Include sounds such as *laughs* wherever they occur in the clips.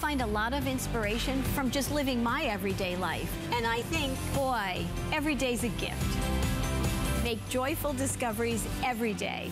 find a lot of inspiration from just living my everyday life. And I think, boy, every day's a gift. Make joyful discoveries every day.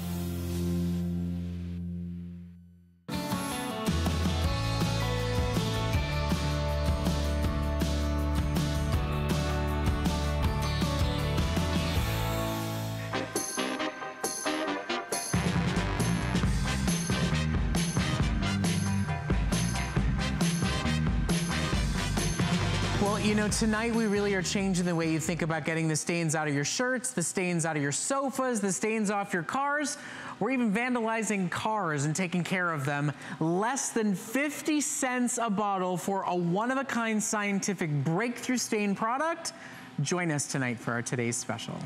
Know, tonight we really are changing the way you think about getting the stains out of your shirts, the stains out of your sofas, the stains off your cars. We're even vandalizing cars and taking care of them. Less than 50 cents a bottle for a one-of-a-kind scientific breakthrough stain product. Join us tonight for our today's special.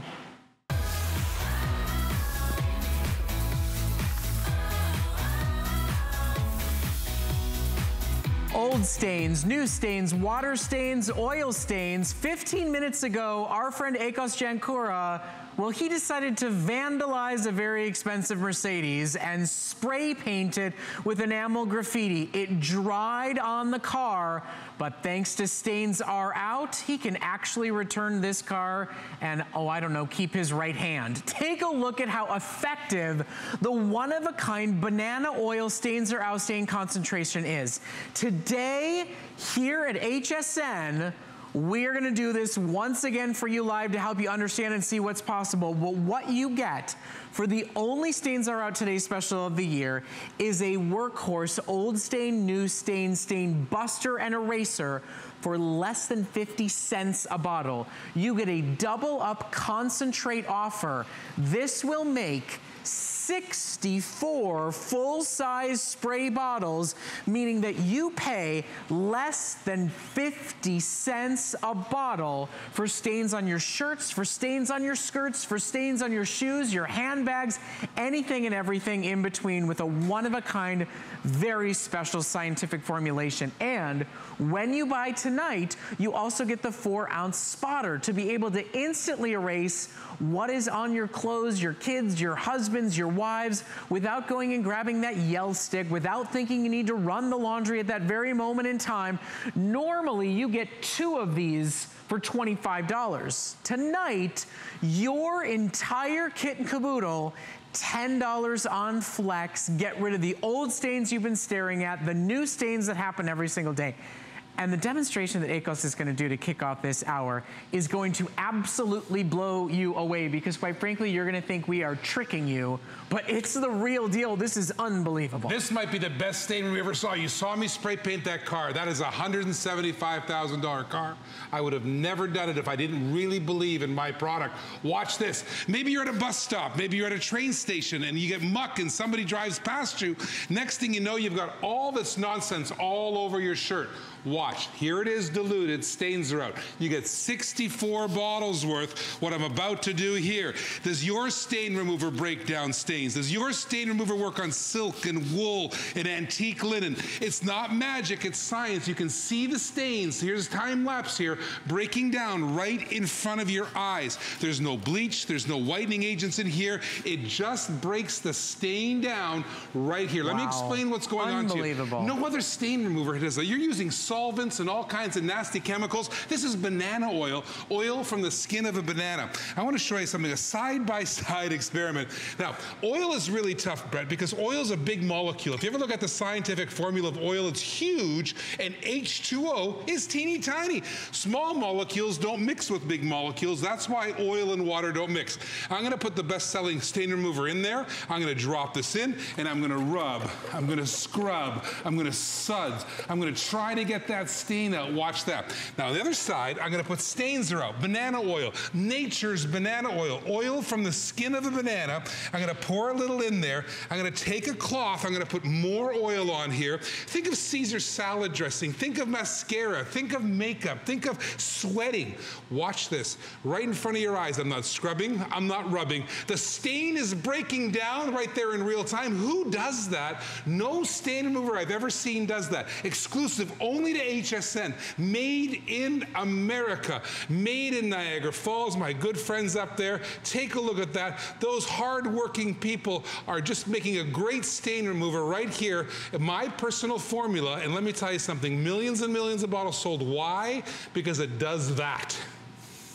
Old stains, new stains, water stains, oil stains. 15 minutes ago, our friend Akos Jankura well, he decided to vandalize a very expensive Mercedes and spray paint it with enamel graffiti. It dried on the car, but thanks to Stainz R Out, he can actually return this car and, oh, I don't know, keep his right hand. Take a look at how effective the one-of-a-kind banana oil Stainz R Out stain concentration is. Today, here at HSN, we're gonna do this once again for you live to help you understand and see what's possible. But what you get for the only Stainz R Out Today special of the year is a workhorse old stain, new stain, stain buster and eraser for less than 50 cents a bottle. You get a double up concentrate offer. This will make 64 full-size spray bottles, meaning that you pay less than 50 cents a bottle for stains on your shirts, for stains on your skirts, for stains on your shoes, your handbags, anything and everything in between with a one-of-a-kind, very special scientific formulation. And when you buy tonight, you also get the four ounce spotter to be able to instantly erase what is on your clothes, your kids, your husbands, your wives, without going and grabbing that yell stick, without thinking you need to run the laundry at that very moment in time. Normally, you get two of these for $25. Tonight, your entire kit and caboodle $10 on Flex. Get rid of the old stains you've been staring at, the new stains that happen every single day. And the demonstration that Akos is gonna do to kick off this hour is going to absolutely blow you away because quite frankly, you're gonna think we are tricking you, but it's the real deal. This is unbelievable. This might be the best stain we ever saw. You saw me spray paint that car. That is a $175,000 car. I would have never done it if I didn't really believe in my product. Watch this. Maybe you're at a bus stop. Maybe you're at a train station and you get muck and somebody drives past you. Next thing you know, you've got all this nonsense all over your shirt. Watch, here it is diluted, Stainz R Out. You get 64 bottles worth, what I'm about to do here. Does your stain remover break down stains? Does your stain remover work on silk and wool and antique linen? It's not magic, it's science. You can see the stains, here's time lapse here, breaking down right in front of your eyes. There's no bleach, there's no whitening agents in here. It just breaks the stain down right here. Let me explain what's going on to you. No other stain remover does that. You're using solvents and all kinds of nasty chemicals. This is banana oil, oil from the skin of a banana. I want to show you something, a side-by-side -side experiment. Now, oil is really tough, Brett, because oil is a big molecule. If you ever look at the scientific formula of oil, it's huge, and H2O is teeny tiny. Small molecules don't mix with big molecules. That's why oil and water don't mix. I'm gonna put the best-selling stain remover in there. I'm gonna drop this in, and I'm gonna rub. I'm gonna scrub. I'm gonna suds. I'm gonna try to get get that stain out, watch that. Now on the other side, I'm gonna put stains out. Banana oil, nature's banana oil, oil from the skin of a banana. I'm gonna pour a little in there. I'm gonna take a cloth, I'm gonna put more oil on here. Think of Caesar salad dressing. Think of mascara. Think of makeup. Think of sweating. Watch this, right in front of your eyes. I'm not scrubbing, I'm not rubbing. The stain is breaking down right there in real time. Who does that? No stain remover I've ever seen does that. Exclusive only to HSN, made in America, made in Niagara Falls. My good friends up there, take a look at that. Those hardworking people are just making a great stain remover right here. My personal formula, and let me tell you something, millions and millions of bottles sold. Why? Because it does that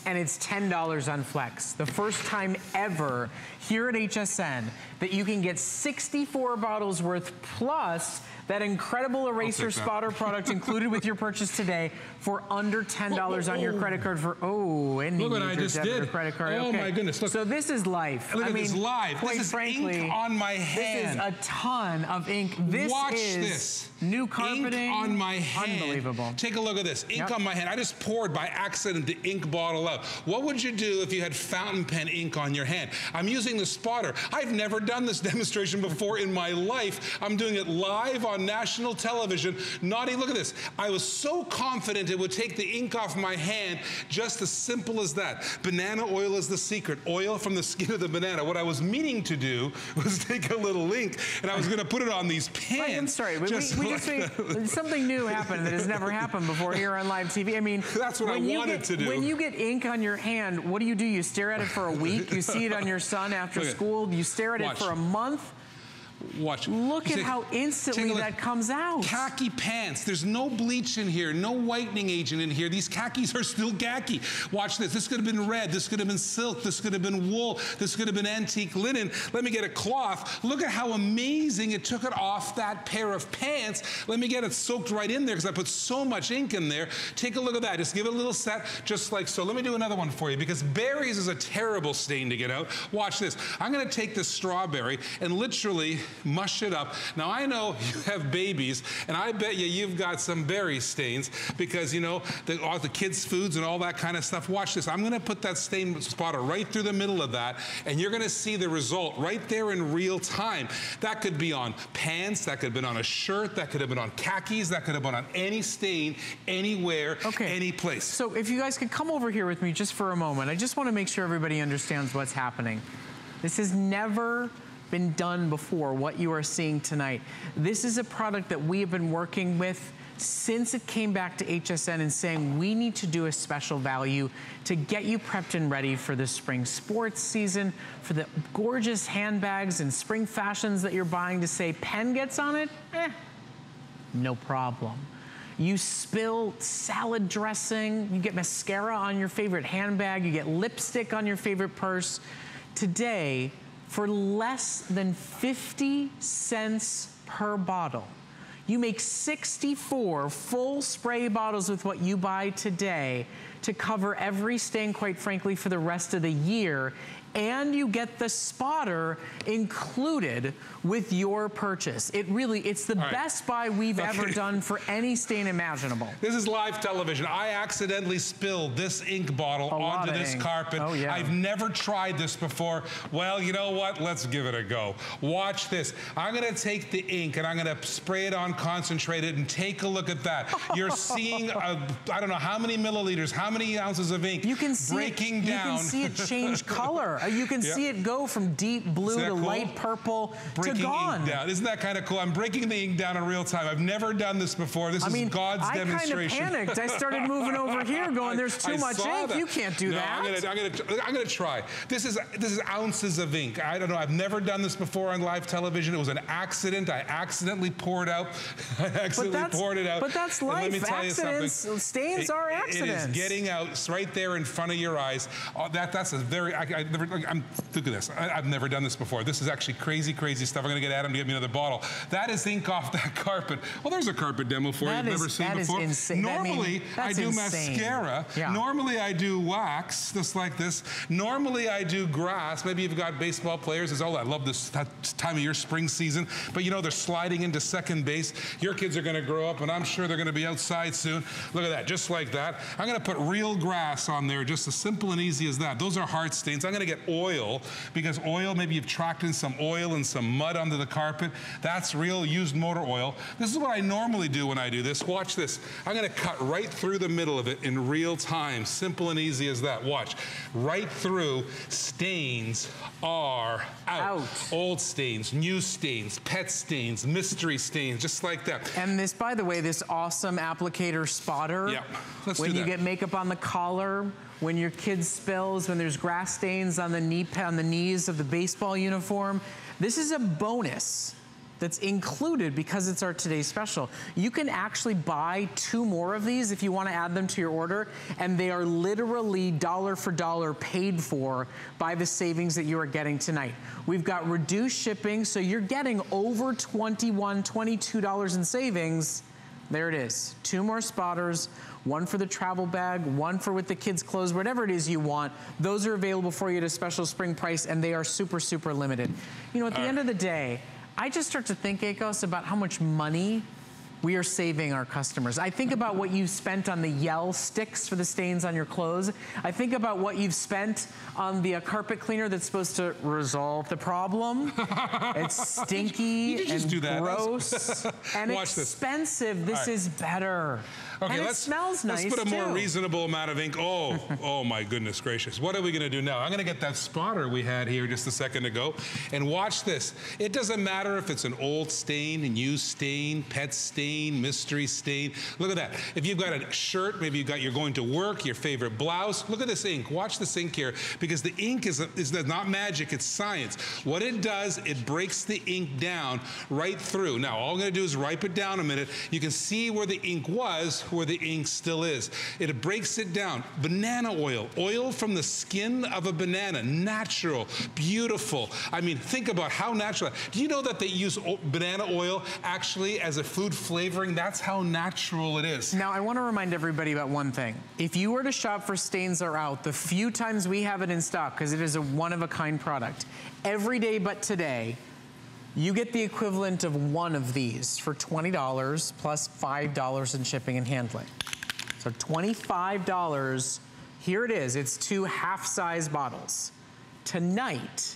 and it's $10 on Flex. The first time ever here at HSN that you can get 64 bottles worth plus that incredible eraser spotter product included with your *laughs* purchase today for under $10 whoa, whoa, on your credit card for, oh, and Look what I just did. credit card. Oh okay. my goodness. Look. So this is life. Look I at mean, this live. Quite this is frankly, ink on my hand. This is a ton of ink. This Watch is this. new carpeting. Ink on my hand. Unbelievable. Take a look at this. Ink yep. on my hand. I just poured by accident the ink bottle out. What would you do if you had fountain pen ink on your hand? I'm using the spotter. I've never done this *laughs* demonstration before in my life. I'm doing it live on national television. Naughty, look at this. I was so confident it would take the ink off my hand, just as simple as that. Banana oil is the secret. Oil from the skin of the banana. What I was meaning to do *laughs* was take a little ink and I was going to put it on these pans. I'm sorry, we, just, we, we just *laughs* something new happened that has never happened before here on live TV. I mean, that's what I wanted get, to do. When you get ink on your hand, what do you do? You stare at it for a week. You see it on your son after school. You stare at Watch. it for a month. Watch. Look at how instantly that comes out. Khaki pants. There's no bleach in here, no whitening agent in here. These khakis are still khaki. Watch this. This could have been red. This could have been silk. This could have been wool. This could have been antique linen. Let me get a cloth. Look at how amazing it took it off that pair of pants. Let me get it soaked right in there because I put so much ink in there. Take a look at that. Just give it a little set, just like so. Let me do another one for you because berries is a terrible stain to get out. Watch this. I'm going to take this strawberry and literally mush it up. Now, I know *laughs* you have babies, and I bet you you've got some berry stains because, you know, the, all the kids' foods and all that kind of stuff. Watch this. I'm going to put that stain spotter right through the middle of that, and you're going to see the result right there in real time. That could be on pants, that could have been on a shirt, that could have been on khakis, that could have been on any stain, anywhere, okay. any place. So if you guys could come over here with me just for a moment, I just want to make sure everybody understands what's happening. This is never been done before, what you are seeing tonight. This is a product that we have been working with since it came back to HSN and saying we need to do a special value to get you prepped and ready for the spring sports season, for the gorgeous handbags and spring fashions that you're buying to say pen gets on it, eh, no problem. You spill salad dressing, you get mascara on your favorite handbag, you get lipstick on your favorite purse. Today, for less than 50 cents per bottle. You make 64 full spray bottles with what you buy today to cover every stain, quite frankly, for the rest of the year and you get the spotter included with your purchase. It really, it's the right. best buy we've okay. ever done for any stain imaginable. This is live television. I accidentally spilled this ink bottle A onto this ink. carpet. Oh, yeah. I've never tried this before. Well, you know what? Let's give it a go. Watch this. I'm gonna take the ink and I'm gonna spray it on concentrated and take a look at that. You're *laughs* seeing, I don't know how many milliliters, how many ounces of ink you can see breaking it, down. You can see it change *laughs* color. Uh, you can yep. see it go from deep blue to cool? light purple breaking to gone. Ink down. Isn't that kind of cool? I'm breaking the ink down in real time. I've never done this before. This I is mean, God's I demonstration. I kind of panicked. I started moving *laughs* over here going, there's too I much ink. That. You can't do no, that. I'm gonna, I'm, gonna, I'm gonna try. This is, this is ounces of ink. I don't know. I've never done this before on live television. It was an accident. I accidentally poured out. *laughs* I accidentally poured it out. But that's life. let me tell accidents, you something. stains it, are accidents. It is getting out It's right there in front of your eyes. Oh, that, that's a very, I, I I'm, look at this. I, I've never done this before. This is actually crazy, crazy stuff. I'm gonna get Adam to get me another bottle. That is ink off that *laughs* carpet. Well, there's a carpet demo for that you you've never seen before. Normally, I do insane. mascara. Yeah. Normally, I do wax, just like this. Normally, I do grass. Maybe you've got baseball players. It's, oh, I love this time of year, spring season. But you know, they're sliding into second base. Your kids are gonna grow up, and I'm sure they're gonna be outside soon. Look at that, just like that. I'm gonna put real grass on there, just as simple and easy as that. Those are hard stains. I'm gonna get get oil because oil, maybe you've tracked in some oil and some mud under the carpet. That's real used motor oil. This is what I normally do when I do this. Watch this. I'm gonna cut right through the middle of it in real time. Simple and easy as that. Watch. Right through, Stainz R Out. Out. Old stains, new stains, pet stains, mystery stains, just like that. And this, by the way, this awesome applicator spotter. Yep. Let's when you get makeup on the collar, when your kid spills, when there's grass stains on the knee on the knees of the baseball uniform, this is a bonus that's included because it's our today's special. You can actually buy two more of these if you want to add them to your order, and they are literally dollar for dollar paid for by the savings that you are getting tonight. We've got reduced shipping, so you're getting over $21, $22 in savings. There it is. Two more spotters, one for the travel bag, one for with the kids' clothes, whatever it is you want. Those are available for you at a special spring price, and they are super, super limited. You know, at the end of the day, I just start to think, Akos, about how much money we are saving our customers. I think about what you've spent on the Yell sticks for the stains on your clothes. I think about what you've spent on the uh, carpet cleaner that's supposed to resolve the problem. *laughs* it's stinky You and do that. gross *laughs* and Watch expensive. This All right. is better. Okay, and let's, it smells nice let's put a more reasonable amount of ink. Oh, *laughs* oh my goodness gracious. What are we gonna do now? I'm gonna get that spotter we had here just a second ago and watch this. It doesn't matter if it's an old stain, a new stain, pet stain, mystery stain. Look at that. If you've got a shirt, maybe you've got, you're going to work, your favorite blouse, look at this ink. Watch this ink here because the ink is, is not magic, it's science. What it does, it breaks the ink down right through. Now, all I'm gonna do is wipe it down a minute. You can see where the ink was, where the ink still is. It breaks it down. Banana oil, oil from the skin of a banana, natural, beautiful. I mean, think about how natural. Do you know that they use banana oil actually as a food flavoring? That's how natural it is. Now, I want to remind everybody about one thing. If you were to shop for Stainz R Out, the few times we have it in stock, because it is a one of a kind product, every day but today, you get the equivalent of one of these for $20 plus $5 in shipping and handling. So $25. Here it is. It's two half size bottles. Tonight,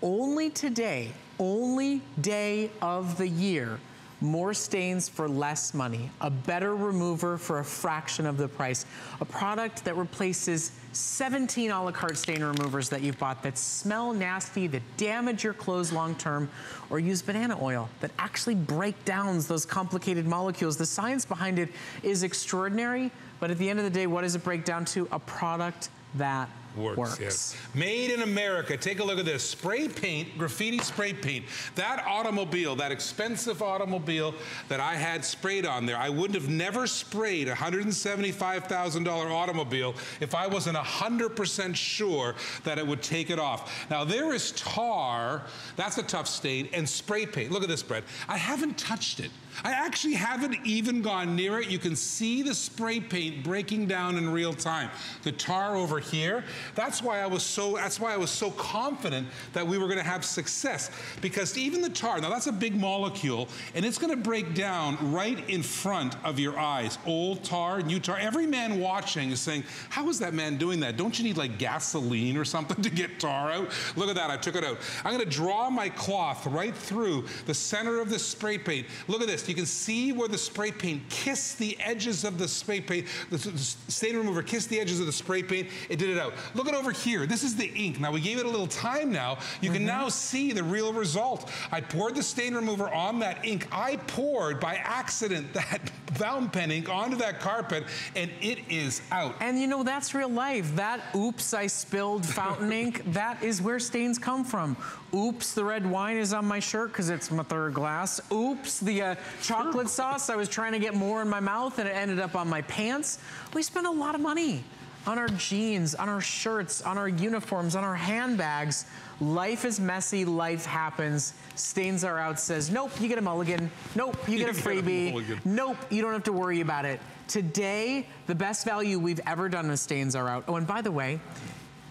only today, only day of the year, more stains for less money, a better remover for a fraction of the price, a product that replaces 17 a la carte stain removers that you've bought that smell nasty, that damage your clothes long term, or use banana oil that actually break down those complicated molecules. The science behind it is extraordinary, but at the end of the day, what does it break down to? A product that Works, works. yes. Made in America. Take a look at this. Spray paint, graffiti spray paint. That automobile, that expensive automobile that I had sprayed on there, I wouldn't have never sprayed a $175,000 automobile if I wasn't 100% sure that it would take it off. Now, there is tar, that's a tough stain, and spray paint. Look at this, Brett. I haven't touched it. I actually haven't even gone near it. You can see the spray paint breaking down in real time. The tar over here, that's why I was so that's why I was so confident that we were going to have success because even the tar, now that's a big molecule and it's going to break down right in front of your eyes. Old tar, new tar. Every man watching is saying, "How is that man doing that? Don't you need like gasoline or something *laughs* to get tar out?" Look at that. I took it out. I'm going to draw my cloth right through the center of the spray paint. Look at this. You can see where the spray paint kissed the edges of the spray paint. The, the stain remover kissed the edges of the spray paint. It did it out. Look at over here. This is the ink. Now we gave it a little time now. You can now mm-hmm. see the real result. I poured the stain remover on that ink. I poured by accident *laughs* that fountain pen ink onto that carpet and it is out. And you know, that's real life. That oops, I spilled fountain *laughs* ink, that is where stains come from. Oops, the red wine is on my shirt because it's my third glass. Oops, the uh, chocolate sauce, I was trying to get more in my mouth and it ended up on my pants. We spend a lot of money on our jeans, on our shirts, on our uniforms, on our handbags. Life is messy, life happens. Stainz R Out says, nope, you get a mulligan. Nope, you get a *laughs* You get a freebie. Nope, you don't have to worry about it. Today, the best value we've ever done with Stainz R Out. Oh, and by the way,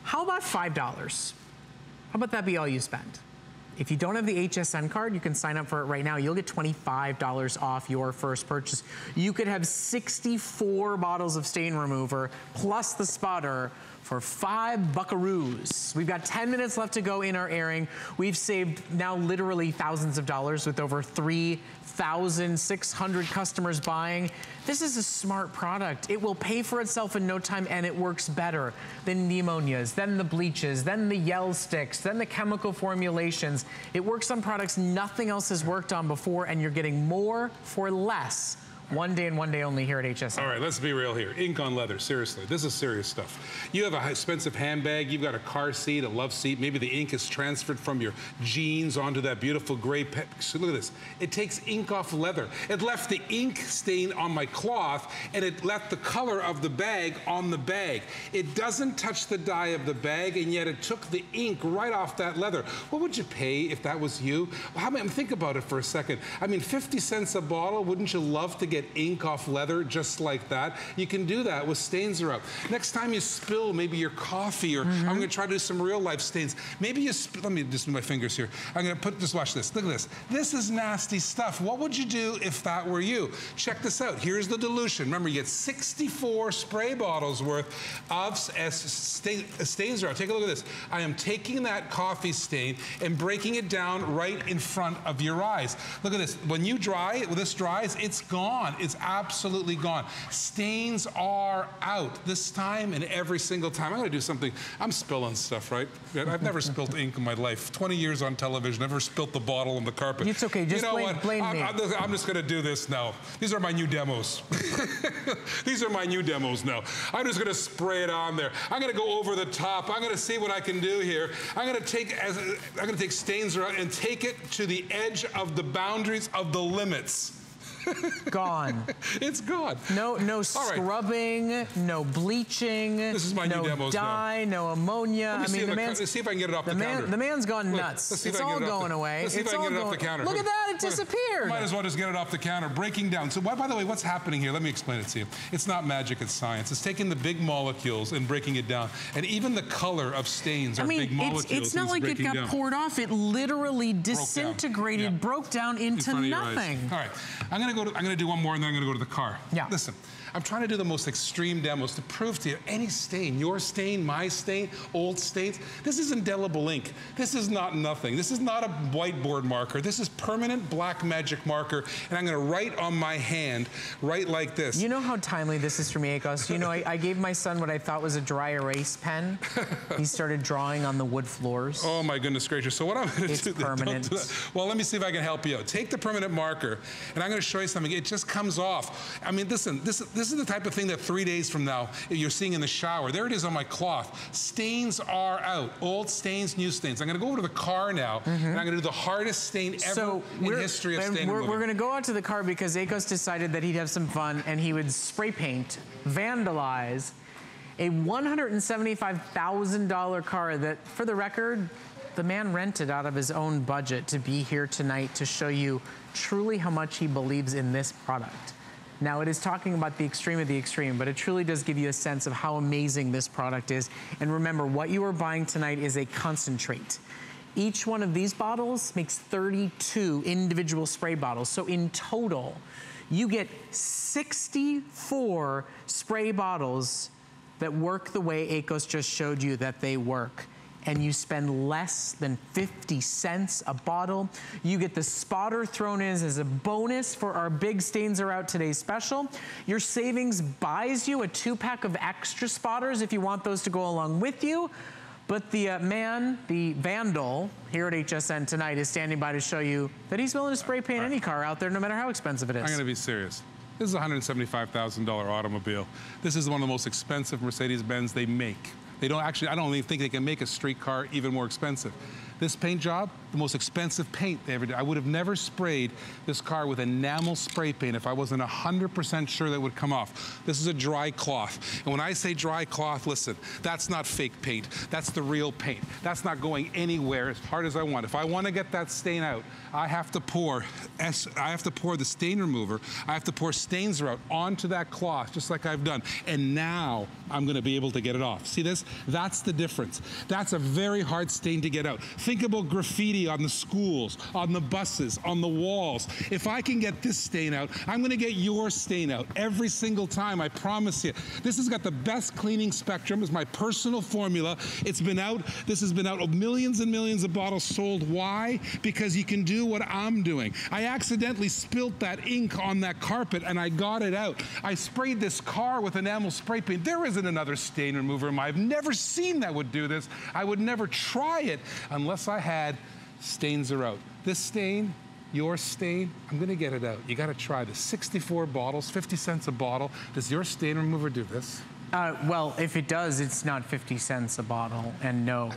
how about $5? How about that be all you spend? If you don't have the HSN card, you can sign up for it right now. You'll get $25 off your first purchase. You could have 64 bottles of stain remover plus the spotter for five buckaroos. We've got 10 minutes left to go in our airing. We've saved now literally thousands of dollars with over 3,600 customers buying. This is a smart product. It will pay for itself in no time and it works better than the ammonias, then the bleaches, then the yell sticks, then the chemical formulations. It works on products nothing else has worked on before and you're getting more for less one day and one day only here at HSN. All right, let's be real here. Ink on leather, seriously. This is serious stuff. You have an expensive handbag, you've got a car seat, a love seat. Maybe the ink is transferred from your jeans onto that beautiful gray pet. So look at this. It takes ink off leather. It left the ink stain on my cloth and it left the color of the bag on the bag. It doesn't touch the dye of the bag and yet it took the ink right off that leather. What would you pay if that was you? How many, think about it for a second. I mean, 50 cents a bottle, wouldn't you love to get ink off leather just like that. You can do that with stains are up. Next time you spill maybe your coffee or mm -hmm. I'm gonna try to do some real life stains. Maybe you, let me just move my fingers here. I'm gonna put, just watch this, look at this. This is nasty stuff. What would you do if that were you? Check this out, here's the dilution. Remember, you get 64 spray bottles worth of stain, Stainz R Out. Take a look at this. I am taking that coffee stain and breaking it down right in front of your eyes. Look at this, when you dry, when this dries, it's gone gone. It's absolutely gone. Stainz R Out this time and every single time. I'm going to do something. I'm spilling stuff, right? I've never spilled ink in my life. 20 years on television, never spilt the bottle on the carpet. It's okay. Just you know blame, what? blame I'm, me. I'm just, just going to do this now. These are my new demos. *laughs* These are my new demos now. I'm just going to spray it on there. I'm going to go over the top. I'm going to see what I can do here. I'm going to take as I'm going to take stains around and take it to the edge of the boundaries of the limits gone. *laughs* it's gone. No, no scrubbing, right. no bleaching. This is my no new demos dye, now. no ammonia. I mean, the man's. Let's see if I can get it off the, the man, counter. The man's gone Look, nuts. it's all going the, away. Let's see it's if I can get it off the counter. Look at that, it disappeared. Might as well just get it off the counter. Breaking down. So, why, by the way, what's happening here? Let me explain it to you. It's not magic, it's science. It's taking the big molecules and breaking it down. And even the color of stains are I mean, big molecules. It's, it's not like it got down. poured off. It literally disintegrated, broke down, yeah. broke down into In nothing. All right. I'm going to go. To, I'm going to do one more, and then I'm going to go to the car. Yeah. Listen, I'm trying to do the most extreme demos to prove to you any stain, your stain, my stain, old stains, this is indelible ink. This is not nothing. This is not a whiteboard marker. This is permanent black magic marker, and I'm going to write on my hand, write like this. You know how timely this is for me, Akos? You know, I, I, gave my son what I thought was a dry erase pen. he started drawing on the wood floors. Oh my goodness gracious! So what I'm going to do? It's permanent. Do well, let me see if I can help you out. Take the permanent marker, and I'm going to show you something. It just comes off. I mean, listen, this this is the type of thing that three days from now you're seeing in the shower. There it is on my cloth. Stainz R Out. Old stains, new stains. I'm going to go over to the car now, mm -hmm. and I'm going to do the hardest stain ever so in history of stain We're, we're going to go out to the car because Akos decided that he'd have some fun and he would spray paint, vandalize a $175,000 car that, for the record, the man rented out of his own budget to be here tonight to show you truly how much he believes in this product. Now it is talking about the extreme of the extreme, but it truly does give you a sense of how amazing this product is. And remember, what you are buying tonight is a concentrate. Each one of these bottles makes 32 individual spray bottles. So in total, you get 64 spray bottles that work the way Akos just showed you that they work and you spend less than 50 cents a bottle. You get the spotter thrown in as a bonus for our Big Stainz R Out Today special. Your savings buys you a two pack of extra spotters if you want those to go along with you. But the uh, man, the vandal here at HSN tonight is standing by to show you that he's willing to spray paint right. any car out there no matter how expensive it is. I'm gonna be serious. This is a $175,000 automobile. This is one of the most expensive Mercedes-Benz they make. They don't actually, I don't even think they can make a street car even more expensive. This paint job, the most expensive paint they ever did. I would have never sprayed this car with enamel spray paint if I wasn't 100% sure that would come off. This is a dry cloth. And when I say dry cloth, listen, that's not fake paint. That's the real paint. That's not going anywhere as hard as I want. If I want to get that stain out, I have to pour, I have to pour the stain remover, I have to pour stains out onto that cloth, just like I've done. And now I'm going to be able to get it off. See this? That's the difference. That's a very hard stain to get out. Think about graffiti on the schools, on the buses, on the walls. If I can get this stain out, I'm going to get your stain out every single time, I promise you. This has got the best cleaning spectrum. It's my personal formula. It's been out, this has been out of millions and millions of bottles sold. Why? Because you can do what I'm doing. I accidentally spilt that ink on that carpet and I got it out. I sprayed this car with enamel spray paint. There isn't another stain remover in my, I've never seen that would do this. I would never try it unless I had Stainz R Out. This stain, your stain, I'm gonna get it out. You gotta try this. 64 bottles, 50 cents a bottle. Does your stain remover do this? Uh, well, if it does, it's not 50 cents a bottle, and no,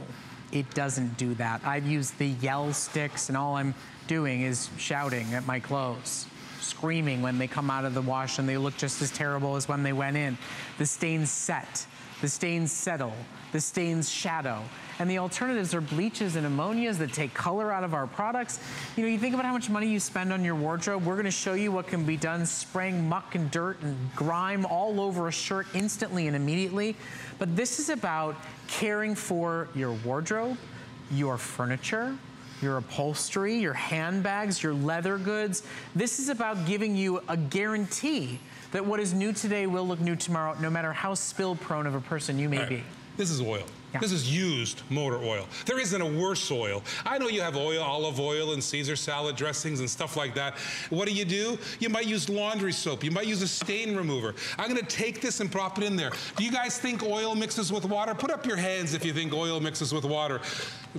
it doesn't do that. I've used the yell sticks, and all I'm doing is shouting at my clothes, screaming when they come out of the wash, and they look just as terrible as when they went in. The stains set, the stains settle, the stains shadow. And the alternatives are bleaches and ammonias that take color out of our products. You know, you think about how much money you spend on your wardrobe. We're gonna show you what can be done spraying muck and dirt and grime all over a shirt instantly and immediately. But this is about caring for your wardrobe, your furniture, your upholstery, your handbags, your leather goods. This is about giving you a guarantee that what is new today will look new tomorrow, no matter how spill prone of a person you may Right. be. This is oil. Yeah. This is used motor oil. There isn't a worse oil. I know you have oil, olive oil, and Caesar salad dressings and stuff like that. What do you do? You might use laundry soap. You might use a stain remover. I'm going to take this and prop it in there. Do you guys think oil mixes with water? Put up your hands if you think oil mixes with water.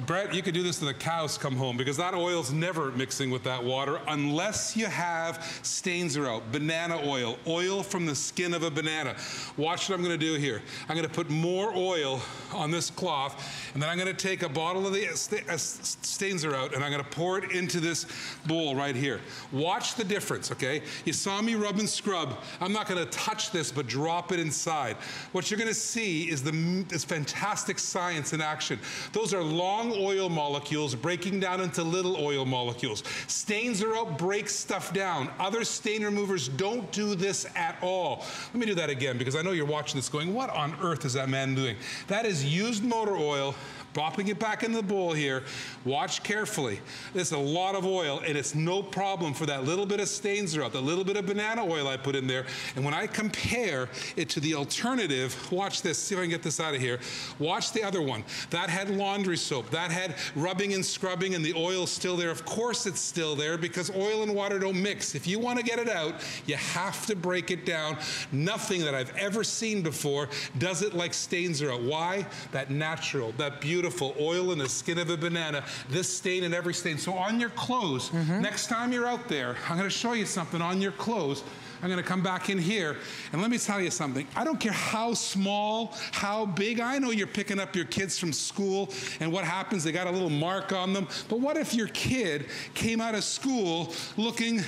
Brett, you could do this to the cows come home because that oil's never mixing with that water unless you have Stainz R Out. Banana oil, oil from the skin of a banana. Watch what I'm going to do here. I'm going to put more oil on this cloth, and then I'm going to take a bottle of the sta- uh, Stainz R Out, and I'm going to pour it into this bowl right here. Watch the difference, okay? You saw me rub and scrub. I'm not going to touch this, but drop it inside. What you're going to see is the fantastic science in action. Those are long oil molecules breaking down into little oil molecules. Stainz R Out, break stuff down. Other stain removers don't do this at all. Let me do that again because I know you're watching this going, what on earth is that man doing? That is used motor oil Popping it back in the bowl here. Watch carefully. There's a lot of oil, and it's no problem for that little bit of Stainz R Out, the little bit of banana oil I put in there. And when I compare it to the alternative, watch this. See if I can get this out of here. Watch the other one. That had laundry soap. That had rubbing and scrubbing, and the oil's still there. Of course, it's still there because oil and water don't mix. If you want to get it out, you have to break it down. Nothing that I've ever seen before does it like Stainz R Out. Why? That natural, that beautiful oil in the skin of a banana, this stain and every stain. So on your clothes, mm-hmm. next time you're out there, I'm going to show you something on your clothes. I'm going to come back in here and let me tell you something. I don't care how small, how big. I know you're picking up your kids from school and what happens, they got a little mark on them. But what if your kid came out of school looking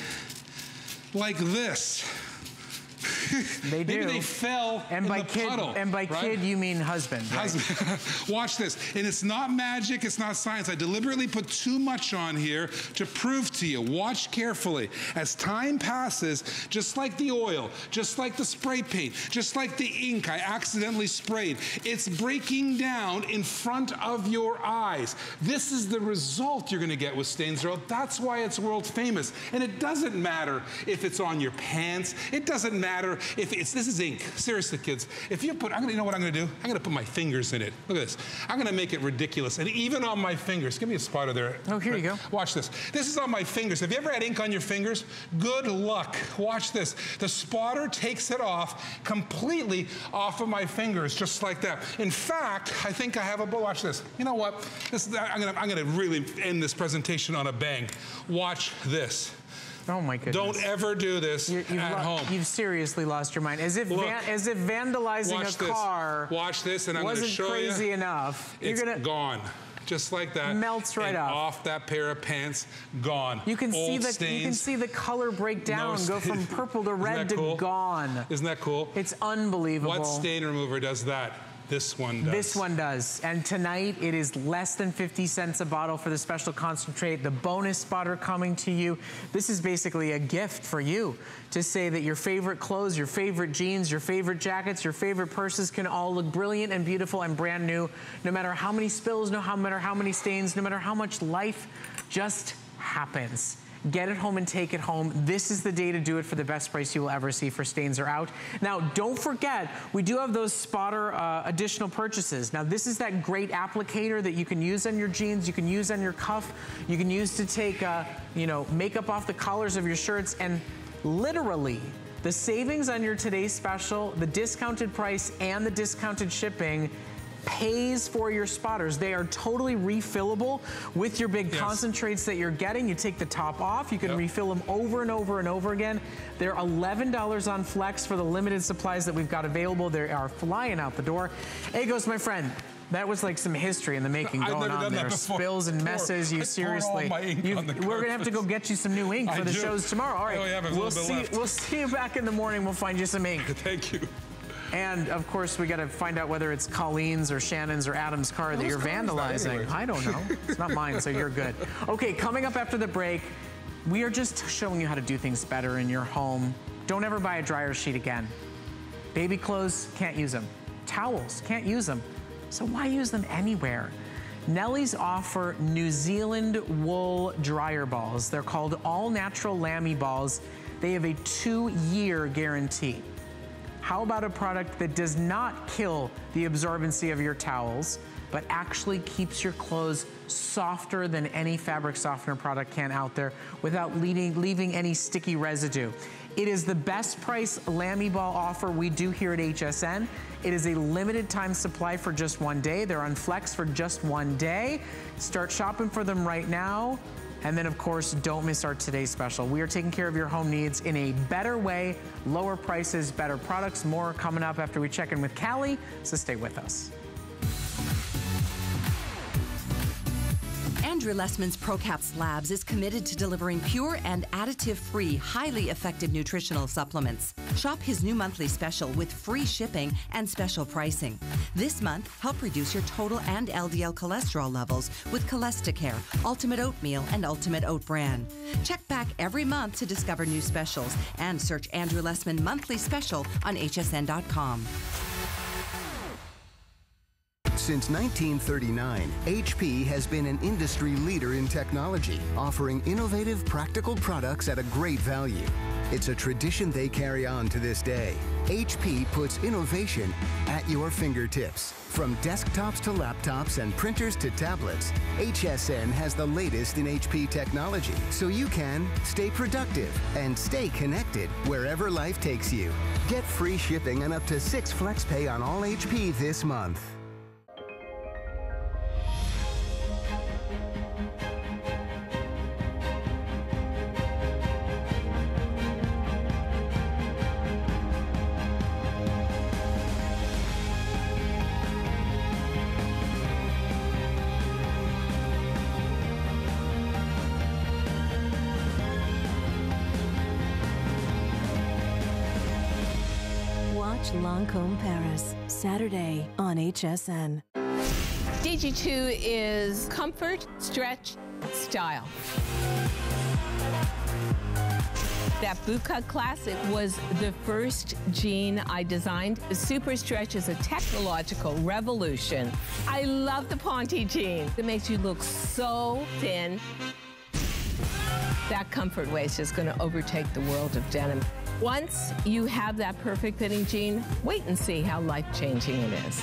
like this? *laughs* They do. Maybe they fell and in by the kid, puddle. and by right? kid you mean husband. right? Husband. *laughs* Watch this. And it's not magic, it's not science. I deliberately put too much on here to prove to you. Watch carefully. As time passes, just like the oil, just like the spray paint, just like the ink I accidentally sprayed, it's breaking down in front of your eyes. This is the result you're going to get with Stainz R Out. That's why it's world famous. And it doesn't matter if it's on your pants. It doesn't matter if it's this is ink. Seriously, kids. If you put, I'm gonna, you know what I'm gonna do? I'm gonna put my fingers in it. Look at this. I'm gonna make it ridiculous. And even on my fingers, give me a spotter there. Oh, here you go. Watch this. This is on my fingers. Have you ever had ink on your fingers? Good luck. Watch this. The spotter takes it off completely off of my fingers, just like that. In fact, I think I have a. Watch this. You know what? This, I'm gonna, I'm gonna really end this presentation on a bang. Watch this. Oh my goodness. Don't ever do this You- you've at home. You've seriously lost your mind. As if Look. as if vandalizing Watch a this. car Watch this, and I'm going to wasn't show you. crazy enough. It's You're gonna gone. Just like that. Melts right off. Off that pair of pants, gone. you can see the stains. you can see the color break down, No go from purple to red to cool? gone. Isn't that cool? It's unbelievable. What stain remover does that? This one does. This one does. And tonight it is less than 50 cents a bottle for the special concentrate. The bonus spotter coming to you. This is basically a gift for you to say that your favorite clothes, your favorite jeans, your favorite jackets, your favorite purses can all look brilliant and beautiful and brand new, no matter how many spills, no matter how many stains, no matter how much life just happens get it home and take it home. This is the day to do it for the best price you will ever see for Stainz R Out. Now, don't forget, we do have those spotter uh, additional purchases. Now, this is that great applicator that you can use on your jeans, you can use on your cuff, you can use to take, uh, you know, makeup off the collars of your shirts, and literally, the savings on your today's special, the discounted price, and the discounted shipping pays for your spotters. They are totally refillable with your big yes. concentrates that you're getting. You take the top off, you can yep. refill them over and over and over again. They're $11 on Flex for the limited supplies that we've got available. They are flying out the door. Akos my friend. That was like some history in the making *laughs* going on there. Spills and messes. You seriously. we're gonna have to go get you some new ink for I the do. shows tomorrow. All right. Oh, we'll see. We'll see you back in the morning. We'll find you some ink. *laughs* Thank you. And of course, we got to find out whether it's Colleen's or Shannon's or Adam's car that you're vandalizing. I don't know. It's not mine, so you're good. Okay, coming up after the break, we are just showing you how to do things better in your home. Don't ever buy a dryer sheet again. Baby clothes, can't use them. Towels, can't use them. So why use them anywhere? Nellie's offer New Zealand wool dryer balls. They're called all natural Lamby balls. They have a two year guarantee. How about a product that does not kill the absorbency of your towels, but actually keeps your clothes softer than any fabric softener product can out there without leaving, leaving any sticky residue. It is the best price Lamby Ball offer we do here at HSN. It is a limited time supply for just one day. They're on Flex for just one day. Start shopping for them right now. And then, of course, don't miss our today's special. We are taking care of your home needs in a better way, lower prices, better products. More coming up after we check in with Callie, so stay with us. Andrew Lessman's ProCaps Labs is committed to delivering pure and additive-free, highly effective nutritional supplements. Shop his new monthly special with free shipping and special pricing. This month, help reduce your total and LDL cholesterol levels with Cholesticare, Ultimate Oatmeal, and Ultimate Oat Bran. Check back every month to discover new specials and search Andrew Lessman Monthly Special on hsn.com. Since 1939, HP has been an industry leader in technology, offering innovative, practical products at a great value. It's a tradition they carry on to this day. HP puts innovation at your fingertips. From desktops to laptops and printers to tablets, HSN has the latest in HP technology so you can stay productive and stay connected wherever life takes you. Get free shipping and up to 6 FlexPay on all HP this month. Saturday on HSN. DG2 is comfort, stretch, style. That bootcut classic was the first jean I designed. The Super Stretch is a technological revolution. I love the Ponte jean. It makes you look so thin. That comfort waist is gonna overtake the world of denim. Once you have that perfect fitting jean, wait and see how life changing it is.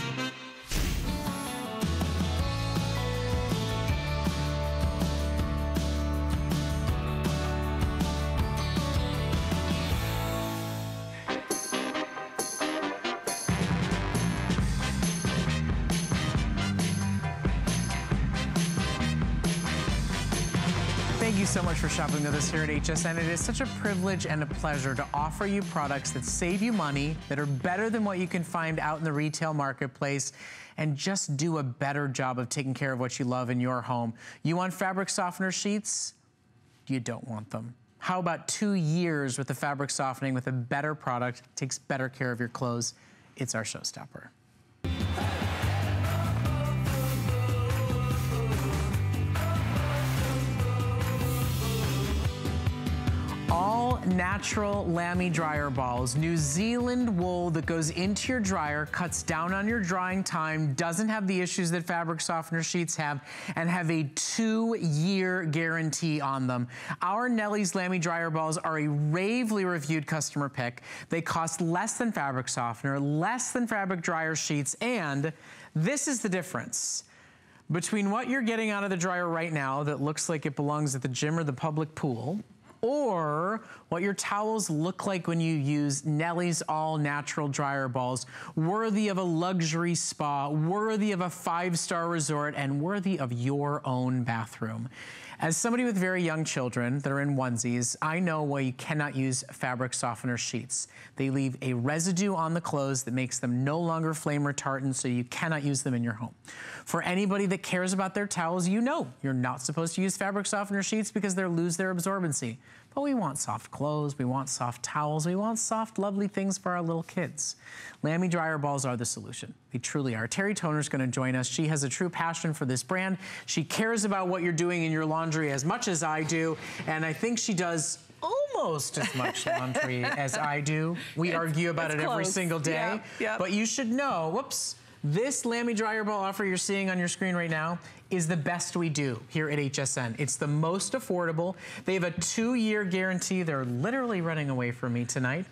So much for shopping with us here at HSN. It is such a privilege and a pleasure to offer you products that save you money, that are better than what you can find out in the retail marketplace, and just do a better job of taking care of what you love in your home. You want fabric softener sheets? You don't want them. How about two years with the fabric softening with a better product, takes better care of your clothes? It's our showstopper. All natural Lamby dryer balls. New Zealand wool that goes into your dryer, cuts down on your drying time, doesn't have the issues that fabric softener sheets have, and have a two-year guarantee on them. Our Nellie's Lamby dryer balls are a ravely reviewed customer pick. They cost less than fabric softener, less than fabric dryer sheets, and this is the difference between what you're getting out of the dryer right now that looks like it belongs at the gym or the public pool or what your towels look like when you use Nellie's all natural dryer balls, worthy of a luxury spa, worthy of a five-star resort, and worthy of your own bathroom. As somebody with very young children that are in onesies, I know why you cannot use fabric softener sheets. They leave a residue on the clothes that makes them no longer flame retardant, so you cannot use them in your home. For anybody that cares about their towels, you know you're not supposed to use fabric softener sheets because they lose their absorbency. But we want soft clothes, we want soft towels, we want soft, lovely things for our little kids. Lamby dryer balls are the solution. They truly are. Terry Toner's gonna join us. She has a true passion for this brand. She cares about what you're doing in your laundry as much as I do, and I think she does almost as much *laughs* laundry as I do. We It's- argue about it every close. single day. Yep. But you should know, whoops, this Lamby dryer ball offer you're seeing on your screen right now is the best we do here at HSN. It's the most affordable. They have a two-year guarantee. They're literally running away from me tonight.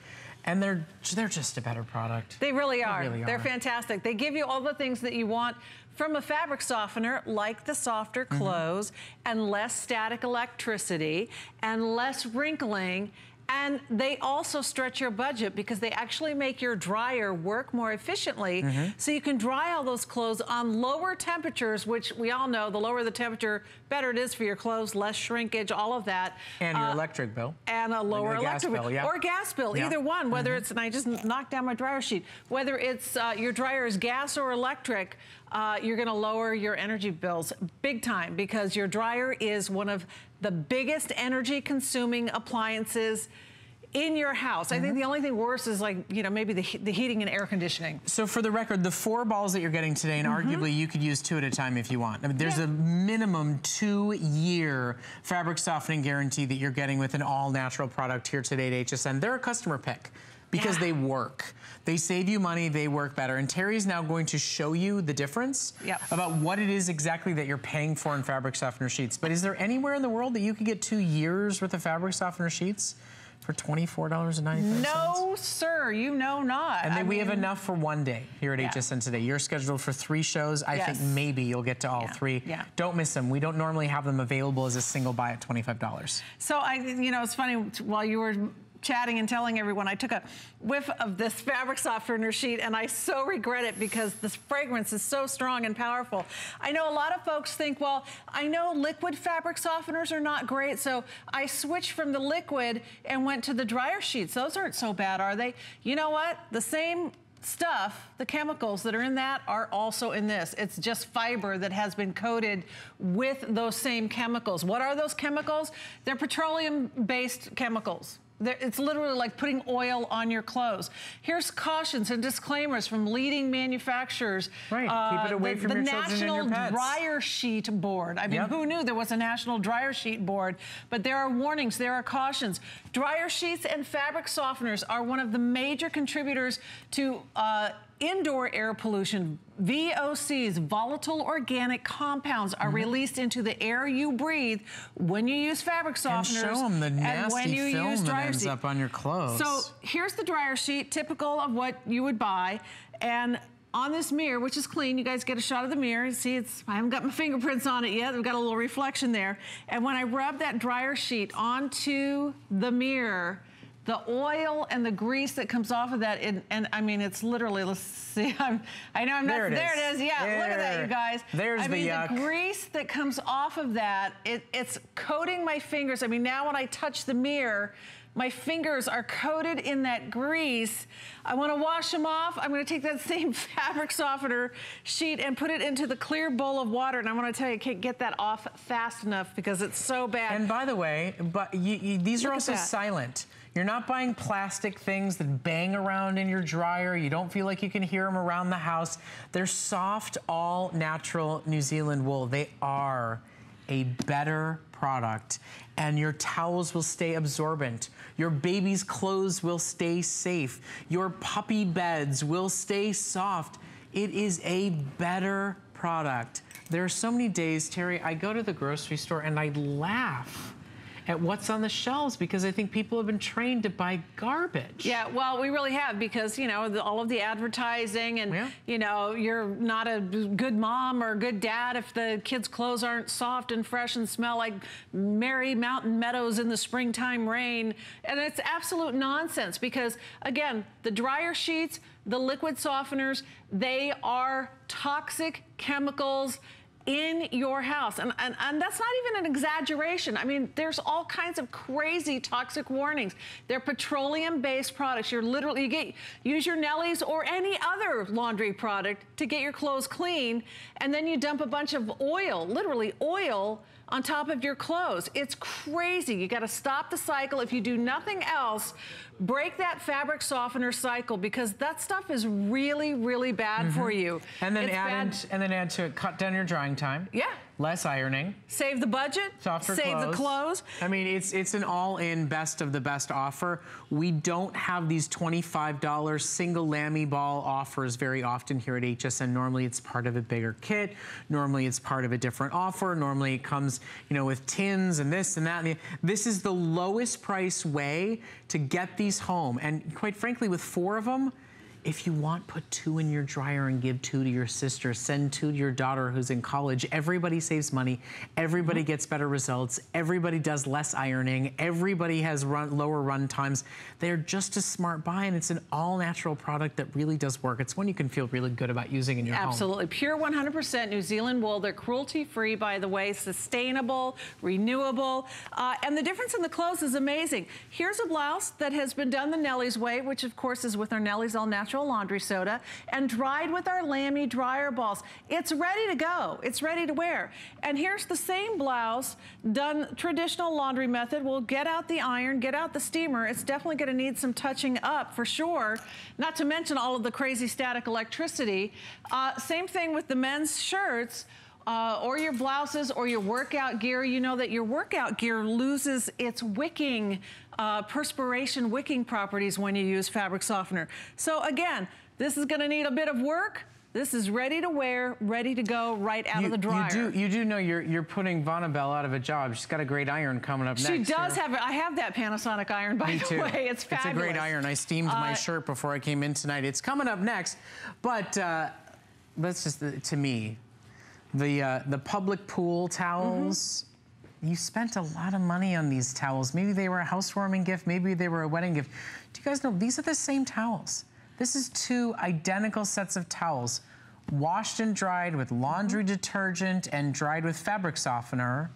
And they're they're just a better product. They really are. really They're are. fantastic. They give you all the things that you want from a fabric softener, like the softer Mm-hmm. clothes and less static electricity and less wrinkling. And they also stretch your budget because they actually make your dryer work more efficiently Mm-hmm. so you can dry all those clothes on lower temperatures, which we all know the lower the temperature, better it is for your clothes, less shrinkage, all of that. And your Uh, electric bill. and a lower gas electric bill, yeah. or gas bill, either one. Whether Mhm. it's and I just knocked down my dryer sheet. Whether it's uh, your dryer is gas or electric, uh, you're going to lower your energy bills big time because your dryer is one of the biggest energy consuming appliances in your house. I Mm-hmm. think the only thing worse is like you know maybe the the heating and air conditioning. So for the record, the four balls that you're getting today, and arguably you could use two at a time if you want. I mean, there's Yeah. a minimum two-year fabric softening guarantee that you're getting with an all-natural product here today at HSN. They're a customer pick because Yeah. they work. They save you money, they work better. And Terry's now going to show you the difference Yep. about what it is exactly that you're paying for in fabric softener sheets. But is there anywhere in the world that you could get two years worth of fabric softener sheets for $24.95? No, sir, you know not. And I then we have enough for one day here at Yeah. HSN today. You're scheduled for three shows. I Yes. think maybe you'll get to all Yeah, three. yeah. Don't miss them. We don't normally have them available as a single buy at $25. So I, you know, it's funny while you were chatting and telling everyone, I took a whiff of this fabric softener sheet and I so regret it because this fragrance is so strong and powerful. I know a lot of folks think, well, I know liquid fabric softeners are not great, so I switched from the liquid and went to the dryer sheets. Those aren't so bad, are they? You know what? The same stuff, the chemicals that are in that are also in this. It's just fiber that has been coated with those same chemicals. What are those chemicals? They're petroleum-based chemicals. It's literally like putting oil on your clothes. Here's cautions and disclaimers from leading manufacturers. Uh, Right, keep it away the, from the your children and your National pets. Dryer Sheet Board. I mean, Yep. who knew there was a National Dryer Sheet Board? But there are warnings, there are cautions. Dryer sheets and fabric softeners are one of the major contributors to uh, indoor air pollution. VOCs, volatile organic compounds, are Mm-hmm. released into the air you breathe when you use fabric And softeners. show them the and nasty when you film use that dryer ends sheet. up on your clothes. So here's the dryer sheet, typical of what you would buy. And on this mirror, which is clean, you guys get a shot of the mirror. See, it's I haven't got my *laughs* fingerprints on it yet. We've got a little reflection there. And when I rub that dryer sheet onto the mirror, the oil and the grease that comes off of that, and, and I mean, it's literally, let's see, *laughs* I'm, I know I'm not, There it there is. it is, yeah, look at that, you guys. There's I the mean, yuck. the grease that comes off of that, it, it's coating my fingers. I mean, now when I touch the mirror, my fingers are coated in that grease. I want to wash them off. I'm going to take that *laughs* same fabric softener sheet and put it into the clear bowl of water. And I want to tell you, I can't get that off fast enough because it's so bad. And by the way, but you, you, these are Look at also silent. You're not buying plastic things that bang around in your dryer. You don't feel like you can hear them around the house. They're soft, all natural New Zealand wool. They are a better product. and your towels will stay absorbent. Your baby's clothes will stay safe. Your puppy beds will stay soft. It is a better product. There are so many days, Terry, I go to the grocery store and I laugh at what's on the shelves because I think people have been trained to buy garbage. Yeah, well, we really have because, you know, the, all of the advertising and, Yeah. you know, you're not a good mom or a good dad if the kids' clothes aren't soft and fresh and smell like merry mountain meadows in the springtime rain. And it's absolute nonsense because, again, the dryer sheets, the liquid softeners, they are toxic chemicals in your house. And, and, and that's not even an exaggeration. I mean, there's all kinds of crazy toxic warnings. They're petroleum-based products. You're literally, you get, use your Nellies or any other laundry product to get your clothes clean, and then you dump a bunch of oil, literally oil, on top of your clothes. It's crazy. You got to stop the cycle. If you do nothing else, break that fabric softener cycle because that stuff is really, really bad for you. Mm-hmm. And then It's add in, and then add to it, cut down your drying time. Yeah. Less ironing. Save the budget. Softer save clothes. the clothes. I mean, it's it's an all-in best of the best offer. We don't have these $25 single Lamby ball offers very often here at HSN. Normally it's part of a bigger kit. Normally it's part of a different offer. Normally it comes, you know, with tins and this and that. And the- This is the lowest price way to get these home. And quite frankly, with four of them, if you want, put two in your dryer and give two to your sister. Send two to your daughter who's in college. Everybody saves money. Everybody Mm-hmm. gets better results. Everybody does less ironing. Everybody has run, lower run times. They're just a smart buy, and it's an all-natural product that really does work. It's one you can feel really good about using in your home. Absolutely. Pure 100% New Zealand wool. They're cruelty free, by the way, sustainable, renewable. Uh, and the difference in the clothes is amazing. Here's a blouse that has been done the Nellie's way, which of course is with our Nellie's All Natural Laundry Soda, and dried with our Lamby dryer balls. It's ready to go. It's ready to wear. And here's the same blouse done traditional laundry method. We'll get out the iron, get out the steamer. It's definitely going to need some touching up for sure. Not to mention all of the crazy static electricity. Uh, same thing with the men's shirts. Uh, or your blouses or your workout gear, you know that your workout gear loses its wicking, uh, perspiration wicking properties when you use fabric softener. So again, this is gonna need a bit of work. This is ready to wear, ready to go right out You, of the dryer. you do you do know you're you're putting Vonabelle out of a job. She's got a great iron coming up she next. does here. have. I have that Panasonic iron, by Me the too. way. It's fabulous. It's a great iron. I steamed my Uh, shirt before I came in tonight. It's coming up next, but uh, that's just to me, the uh, the public pool towels. You spent a lot of money on these towels. Maybe they were a housewarming gift. Maybe they were a wedding gift. Do you guys know these are the same towels? This is two identical sets of towels, washed and dried with laundry detergent and dried with fabric softener,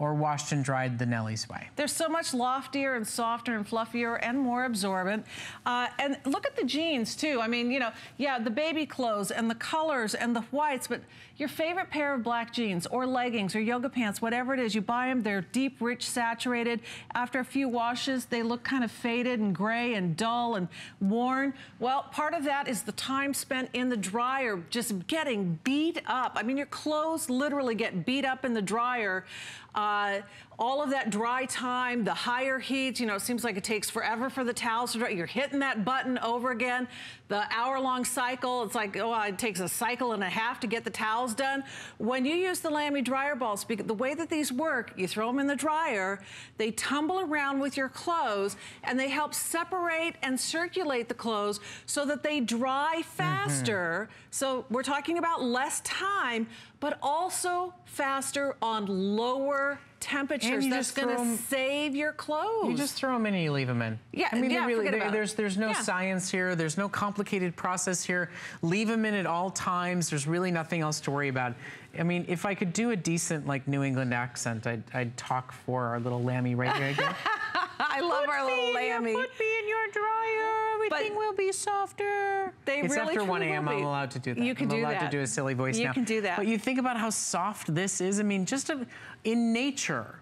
or washed and dried the Nellie's way. They're so much loftier and softer and fluffier and more absorbent. Uh, and look at the jeans too. I mean, you know, yeah, the baby clothes and the colors and the whites, but your favorite pair of black jeans or leggings or yoga pants, whatever it is, you buy them, they're deep, rich, saturated. After a few washes, they look kind of faded and gray and dull and worn. Well, part of that is the time spent in the dryer just getting beat up. I mean, your clothes literally get beat up in the dryer. Uh, all of that dry time, the higher heat, you know, it seems like it takes forever for the towels to dry. You're hitting that button over again. The hour-long cycle, it's like, oh, it takes a cycle and a half to get the towels done. When you use the Lamby dryer balls, because the way that these work, you throw them in the dryer, they tumble around with your clothes, and they help separate and circulate the clothes so that they dry faster. So we're talking about less time, but also faster on lower temperatures. That's going to save your clothes. You just throw them in and you leave them in. Yeah, I mean, yeah, really, they- there's there's no Yeah. science here. There's no complicated process here. Leave them in at all times. There's really nothing else to worry about. I mean, if I could do a decent like New England accent, I'd, I'd talk for our little Lamby right here. *laughs* again. I love our little Put me in your- Lamby. Put me in your dryer. Everything will be softer. They it's really after 1 a.m. I'm allowed to do that. You can I'm do allowed that. to do a silly voice You now. can do that. But you think about how soft this is. I mean, just a, in nature,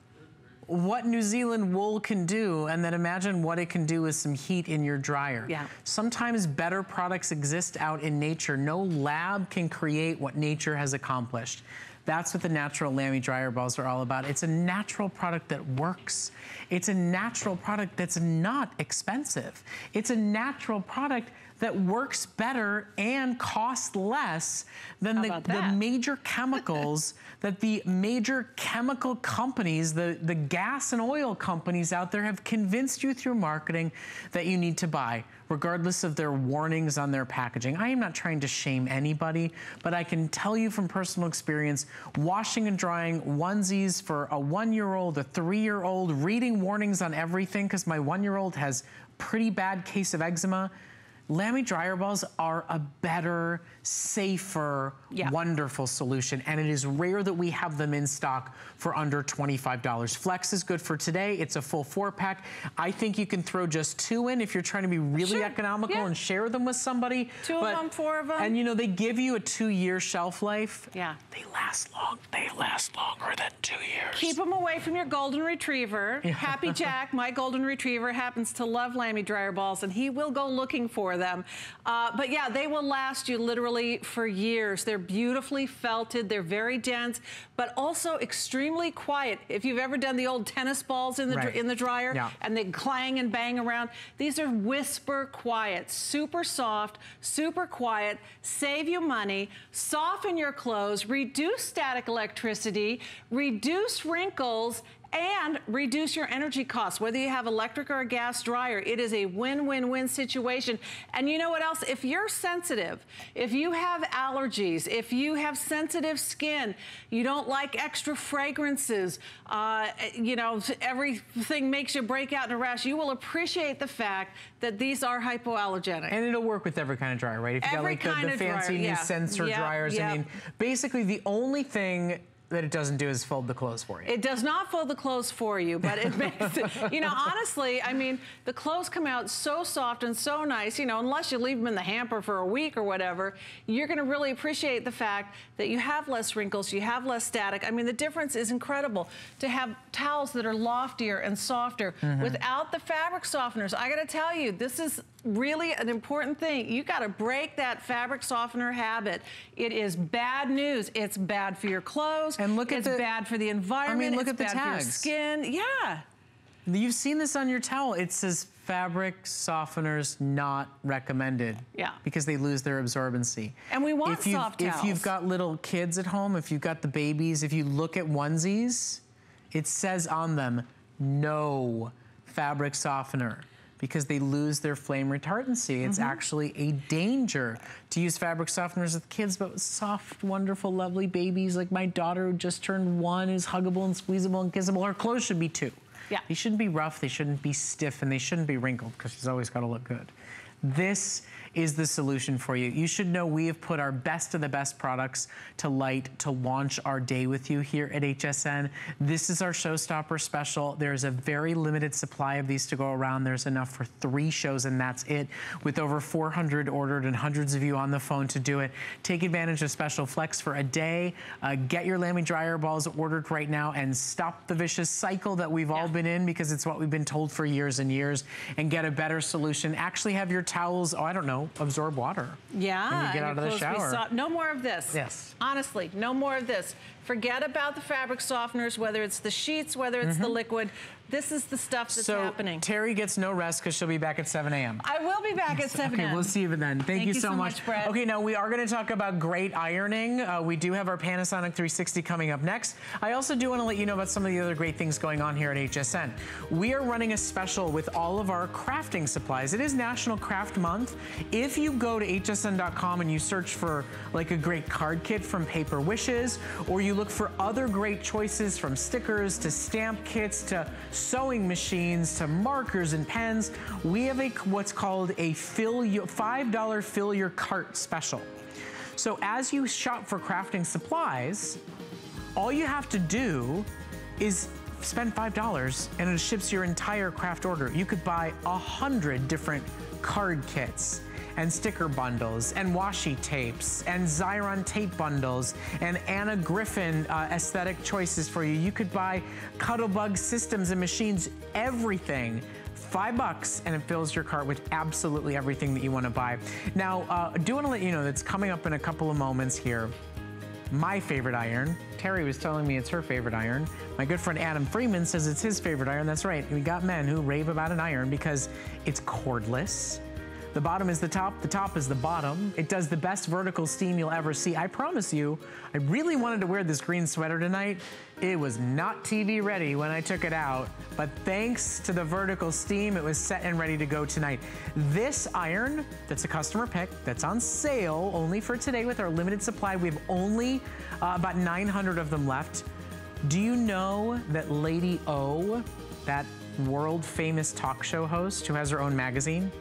what New Zealand wool can do, and then imagine what it can do with some heat in your dryer. Yeah. Sometimes better products exist out in nature. No lab can create what nature has accomplished. That's what the natural Lamby dryer balls are all about. It's a natural product that works. It's a natural product that's not expensive. It's a natural product that works better and costs less than the, the major chemicals *laughs* that the major chemical companies, the, the gas and oil companies out there have convinced you through marketing that you need to buy regardless of their warnings on their packaging. I am not trying to shame anybody, but I can tell you from personal experience, washing and drying onesies for a one-year-old, a three-year-old, reading warnings on everything because my one-year-old has pretty bad case of eczema, Lamby dryer balls are a better, safer, yeah. wonderful solution. And it is rare that we have them in stock for under $25. Flex is good for today. It's a full four pack. I think you can throw just two in if you're trying to be really sure. economical yeah. and share them with somebody. Two but, of them, four of them. And you know, they give you a two year shelf life. Yeah. They last long. They last longer than two years. Keep them away from your golden retriever. Yeah. Happy Jack, my golden retriever, happens to love Lamby dryer balls and he will go looking for them. Uh, but yeah, they will last you literally for years. They're beautifully felted. They're very dense, but also extremely quiet. If you've ever done the old tennis balls in the, right. in the dryer yeah. and they clang and bang around, these are whisper quiet, super soft, super quiet, save you money, soften your clothes, reduce static electricity, reduce wrinkles, and reduce your energy costs, whether you have electric or a gas dryer. It is a win-win-win situation. And you know what else? If you're sensitive, if you have allergies, if you have sensitive skin, you don't like extra fragrances, uh, you know, everything makes you break out in a rash, you will appreciate the fact that these are hypoallergenic. And it'll work with every kind of dryer, right? If you every got like the, the fancy dryer, new yeah. sensor yep, dryers, yep. I mean, basically the only thing that it doesn't do is fold the clothes for you. It does not fold the clothes for you, but it *laughs* makes it, you know, honestly, I mean, the clothes come out so soft and so nice, you know, unless you leave them in the hamper for a week or whatever, you're going to really appreciate the fact that you have less wrinkles, you have less static. I mean, the difference is incredible to have towels that are loftier and softer mm -hmm. without the fabric softeners. I got to tell you, this is really an important thing. You got to break that fabric softener habit. It is bad news. It's bad for your clothes. And look it's at the, bad for the environment. I mean, look it's at the bad tags. for your skin. Yeah. You've seen this on your towel. It says fabric softeners not recommended. Yeah. Because they lose their absorbency. And we want soft towels. If you've got little kids at home, if you've got the babies, if you look at onesies, it says on them, no fabric softener because they lose their flame retardancy. It's mm -hmm. actually a danger to use fabric softeners with kids, but soft, wonderful, lovely babies like my daughter who just turned one is huggable and squeezable and kissable. Her clothes should be two. Yeah. They shouldn't be rough, they shouldn't be stiff, and they shouldn't be wrinkled because she's always got to look good. This is the solution for you. You should know we have put our best of the best products to light to launch our day with you here at HSN. This is our showstopper special. There's a very limited supply of these to go around. There's enough for three shows and that's it. With over 400 ordered and hundreds of you on the phone to do it. Take advantage of special flex for a day. Uh, get your Lamby dryer balls ordered right now and stop the vicious cycle that we've yeah. all been in because it's what we've been told for years and years and get a better solution. Actually have your towels, oh, I don't know, absorb water. Yeah. When you get out of the shower. No more of this. Yes. Honestly, no more of this. Forget about the fabric softeners, whether it's the sheets, whether it's mm -hmm. the mm-hmm. liquid. This is the stuff that's so, happening. Terry gets no rest because she'll be back at 7 a.m. I will be back at 7 a.m. Okay, we'll see you then. Thank, Thank you, you, so, so much. much Okay, now we are going to talk about great ironing. Uh, we do have our Panasonic 360 coming up next. I also do want to let you know about some of the other great things going on here at HSN. We are running a special with all of our crafting supplies. It is National Craft Month. If you go to hsn.com and you search for like a great card kit from Paper Wishes, or you look for other great choices from stickers to stamp kits to sewing machines, to markers and pens, we have a what's called a fill your, $5 fill your cart special. So as you shop for crafting supplies, all you have to do is spend $5 and it ships your entire craft order. You could buy a hundred different card kits and sticker bundles and washi tapes and Xyron tape bundles and Anna Griffin uh, aesthetic choices for you. You could buy Cuttlebug systems and machines, everything five bucks and it fills your cart with absolutely everything that you want to buy. Now, uh, I do want to let you know that's coming up in a couple of moments here my favorite iron. Terry was telling me it's her favorite iron. My good friend Adam Freeman says it's his favorite iron. That's right. We got men who rave about an iron because it's cordless. The bottom is the top, the top is the bottom. It does the best vertical steam you'll ever see. I promise you, I really wanted to wear this green sweater tonight. It was not TV ready when I took it out, but thanks to the vertical steam, it was set and ready to go tonight. This iron, that's a customer pick, that's on sale only for today with our limited supply. We have only uh, about 900 of them left. Do you know that Lady O, that world famous talk show host who has her own magazine,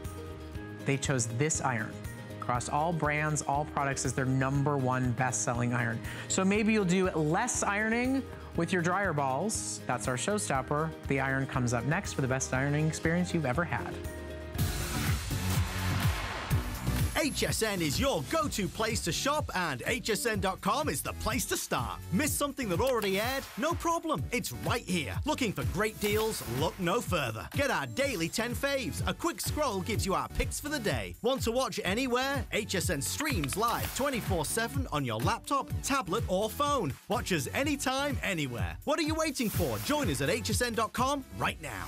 they chose this iron across all brands, all products as their number one best-selling iron. So maybe you'll do less ironing with your dryer balls. That's our showstopper. The iron comes up next for the best ironing experience you've ever had. HSN is your go to place to shop, and hsn.com is the place to start. Miss something that already aired? No problem. It's right here. Looking for great deals? Look no further. Get our daily 10 faves. A quick scroll gives you our picks for the day. Want to watch anywhere? HSN streams live 24 7 on your laptop, tablet, or phone. Watch us anytime, anywhere. What are you waiting for? Join us at hsn.com right now.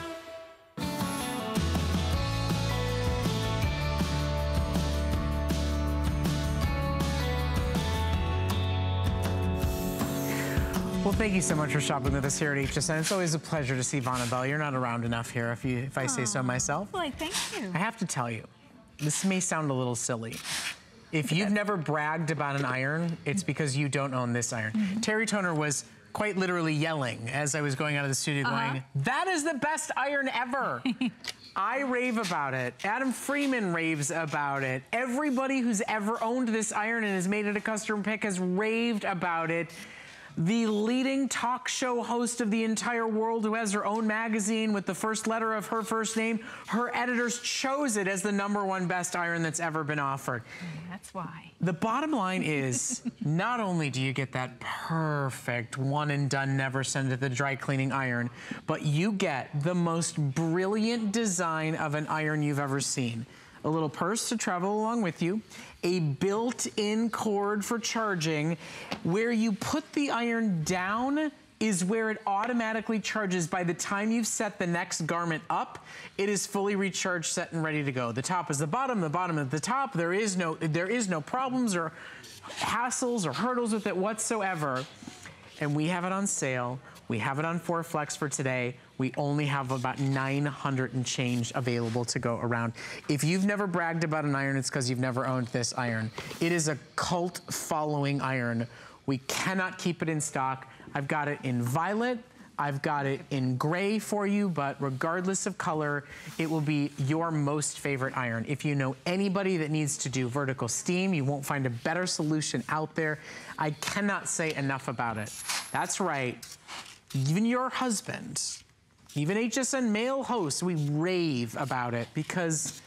Thank you so much for shopping with us here at HSN. It's always a pleasure to see Vonabelle. You're not around enough here, if you, if I say so myself. Well, thank you. I have to tell you, this may sound a little silly. If you've never bragged about an iron, it's because you don't own this iron. Mm-hmm. Terry Toner was quite literally yelling as I was going out of the studio Uh-huh. going, that is the best iron ever. *laughs* I rave about it. Adam Freeman raves about it. Everybody who's ever owned this iron and has made it a customer pick has raved about it. The leading talk show host of the entire world who has her own magazine with the first letter of her first name, her editors chose it as the number one best iron that's ever been offered. That's why. The bottom line is *laughs* not only do you get that perfect one and done, never send to the dry cleaning iron, but you get the most brilliant design of an iron you've ever seen. A little purse to travel along with you, a built-in cord for charging. Where you put the iron down is where it automatically charges. By the time you've set the next garment up, it is fully recharged, set and ready to go. The top is the bottom, the bottom is the top. There is no, there is no problems or hassles or hurdles with it whatsoever. And we have it on sale. We have it on 4Flex for today. We only have about 900 and change available to go around. If you've never bragged about an iron, it's because you've never owned this iron. It is a cult following iron. We cannot keep it in stock. I've got it in violet. I've got it in gray for you, but regardless of color, it will be your most favorite iron. If you know anybody that needs to do vertical steam, you won't find a better solution out there. I cannot say enough about it. That's right. Even your husband, even HSN male hosts, we rave about it because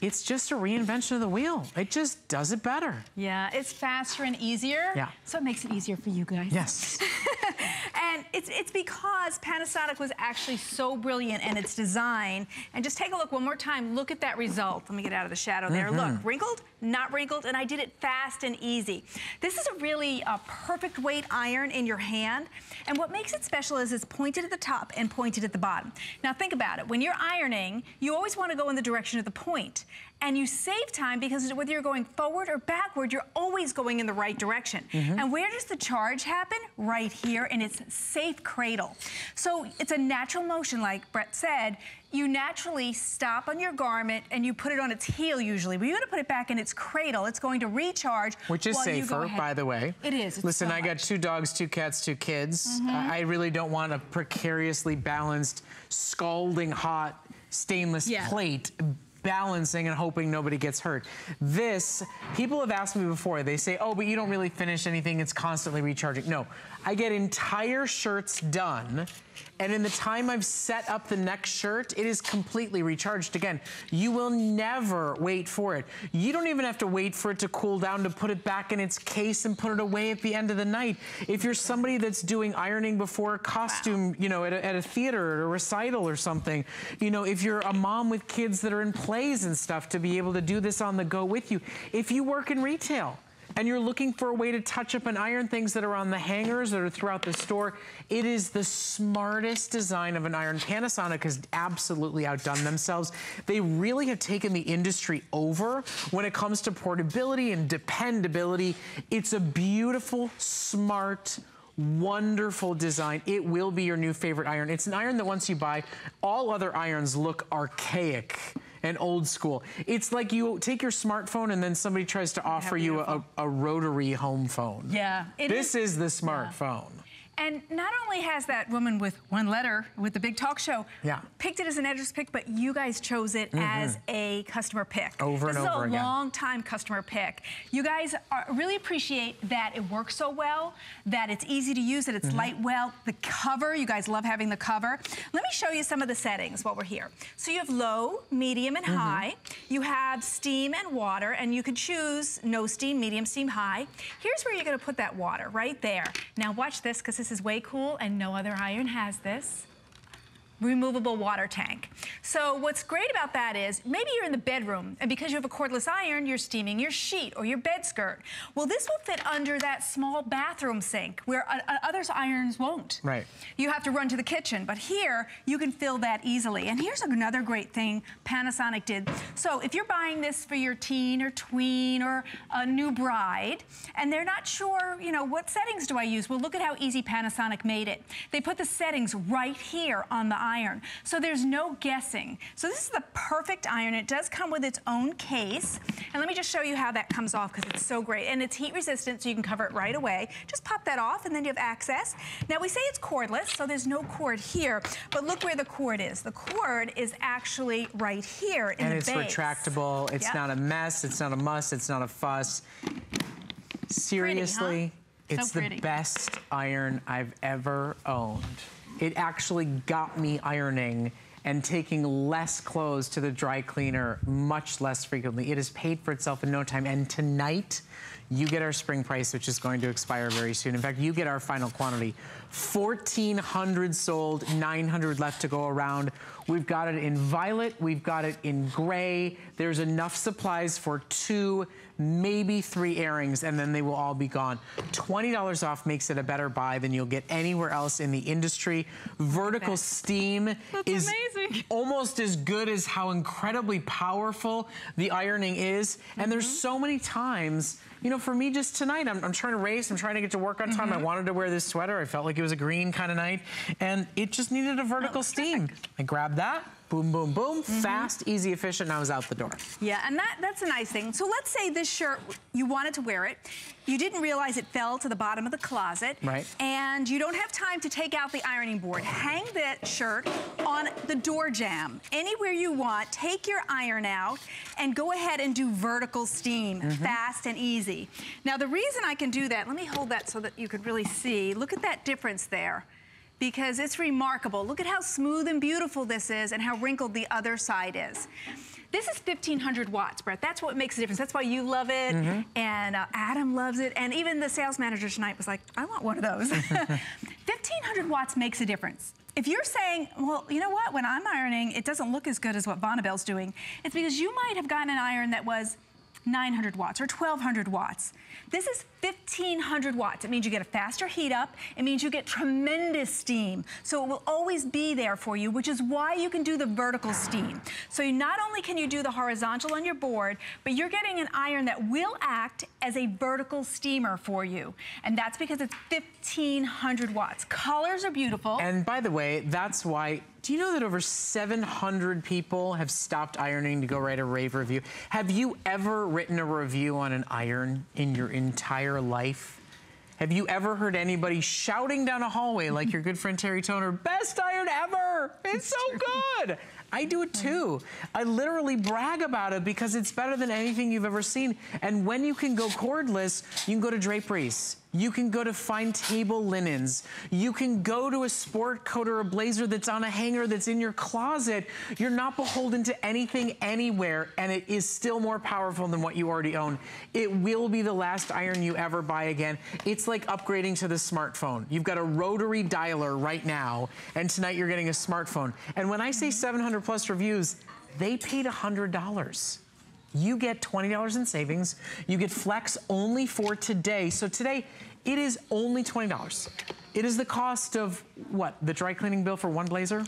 it's just a reinvention of the wheel. It just does it better. Yeah, it's faster and easier. Yeah. So it makes it easier for you guys. Yes. *laughs* and it's it's because Panasonic was actually so brilliant in its design. And just take a look one more time. Look at that result. Let me get out of the shadow there. Mhm. Look, wrinkled, not wrinkled, and I did it fast and easy. This is a really uh, perfect weight iron in your hand. And what makes it special is it's pointed at the top and pointed at the bottom. Now think about it. When you're ironing, you always want to go in the direction of the point. And you save time because whether you're going forward or backward, you're always going in the right direction. Mhm. And where does the charge happen? Right here in its safe cradle. So it's a natural motion, like Brett said. You naturally stop on your garment and you put it on its heel usually. But you're gonna put it back in its cradle. It's going to recharge. Which is while you go safer, by the way. It is. Listen, so I got two dogs, two cats, two kids. Mhm. I I really don't want a precariously balanced, scalding hot stainless Yeah. plate balancing and hoping nobody gets hurt. This, people have asked me before, they say, oh, but you don't really finish anything, it's constantly recharging. No, I get entire shirts done and in the time I've set up the next shirt, it is completely recharged again. You will never wait for it. You don't even have to wait for it to cool down to put it back in its case and put it away at the end of the night. If you're somebody that's doing ironing before a costume, you know, at a, at a theater or a recital or something, you know, if you're a mom with kids that are in plays and stuff to be able to do this on the go with you. If you work in retail, and you're looking for a way to touch up and iron things that are on the hangers that are throughout the store, it is the smartest design of an iron. Panasonic has absolutely outdone themselves. They really have taken the industry over when it comes to portability and dependability. It's a beautiful, smart, wonderful design. It will be your new favorite iron. It's an iron that once you buy, all other irons look archaic and old school. It's like you take your smartphone and then somebody tries to offer you a, a, rotary home phone. Yeah. This is, is the smartphone. Yeah. And not only has that woman with one letter with the big talk show yeah. picked it as an editor's pick, but you guys chose it mm -hmm. as a customer pick. Over this and over again. This is a long time customer pick. You guys are, really appreciate that it works so well, that it's easy to use, that it's mm -hmm. light well. The cover, you guys love having the cover. Let me show you some of the settings while we're here. So you have low, medium, and mm -hmm. high. You have steam and water, and you can choose no steam, medium steam, high. Here's where you're gonna put that water, right there. Now watch this, because this is way cool and no other iron has this removable water tank. So what's great about that is maybe you're in the bedroom and because you have a cordless iron, you're steaming your sheet or your bed skirt. Well, this will fit under that small bathroom sink where uh, uh, irons won't. Right. You have to run to the kitchen, but here you can fill that easily. And here's another great thing Panasonic did. So if you're buying this for your teen or tween or a new bride and they're not sure, you know, what settings do I use? Well, look at how easy Panasonic made it. They put the settings right here on the iron. So there's no guessing. So this is the perfect iron. It does come with its own case. And let me just show you how that comes off because it's so great. And it's heat resistant, so you can cover it right away. Just pop that off and then you have access. Now we say it's cordless, so there's no cord here, but look where the cord is. The cord is actually right here in and the base. And it's retractable. It's yep. not a mess. It's not a muss. It's not a fuss. Seriously, pretty, huh? it's so the best iron I've ever owned it actually got me ironing and taking less clothes to the dry cleaner much less frequently. It has paid for itself in no time. And tonight, you get our spring price, which is going to expire very soon. In fact, you get our final quantity. 1,400 sold, 900 left to go around. We've got it in violet, we've got it in gray. There's enough supplies for two, maybe three airings, and then they will all be gone. $20 off makes it a better buy than you'll get anywhere else in the industry. Vertical steam That's is amazing. *laughs* almost as good as how incredibly powerful the ironing is. Mm -hmm. And there's mm-hmm. so many times you know, for me just tonight, I'm, I'm trying to race, I'm trying to get to work on time. Mm -hmm. I mm-hmm. wanted to wear this sweater. I felt like it was a green kind of night. And it just needed a vertical oh, steam. I grabbed that, boom, boom, boom, mm -hmm. fast, easy, efficient, and I was out the door. Yeah, and that, that's a nice thing. So let's say this shirt, you wanted to wear it. You didn't realize it fell to the bottom of the closet. Right. And you don't have time to take out the ironing board. Hang that shirt on the door jamb. Anywhere you want, take your iron out and go ahead and do vertical steam, mm -hmm. fast and easy. Now, the reason I can do that, let me hold that so that you could really see. Look at that difference there because it's remarkable. Look at how smooth and beautiful this is and how wrinkled the other side is. This is 1500 watts, Brett. That's what makes a difference. That's why you love it, mm -hmm. and uh, Adam loves it, and even the sales manager tonight was like, I want one of those. *laughs* 1500 watts makes a difference. If you're saying, well, you know what, when I'm ironing, it doesn't look as good as what Vonabelle's doing, it's because you might have gotten an iron that was 900 watts or 1200 watts. This is 1500 watts. It means you get a faster heat up. It means you get tremendous steam. So it will always be there for you, which is why you can do the vertical steam. So you, not only can you do the horizontal on your board, but you're getting an iron that will act as a vertical steamer for you. And that's because it's 1500 watts. Colors are beautiful. And by the way, that's why do you know that over 700 people have stopped ironing to go write a rave review? Have you ever written a review on an iron in your entire life? Have you ever heard anybody shouting down a hallway like your good friend Terry Toner, best iron ever? It's, so good. I do it too. I literally brag about it because it's better than anything you've ever seen. And when you can go cordless, you can go to draperies. You can go to fine table linens. You can go to a sport coat or a blazer that's on a hanger that's in your closet. You're not beholden to anything anywhere, and it is still more powerful than what you already own. It will be the last iron you ever buy again. It's like upgrading to the smartphone. You've got a rotary dialer right now, and tonight you're getting a smartphone. And when I say 700 plus reviews, they paid $100 you get $20 in savings. You get flex only for today. So today, it is only $20. It is the cost of what? The dry cleaning bill for one blazer?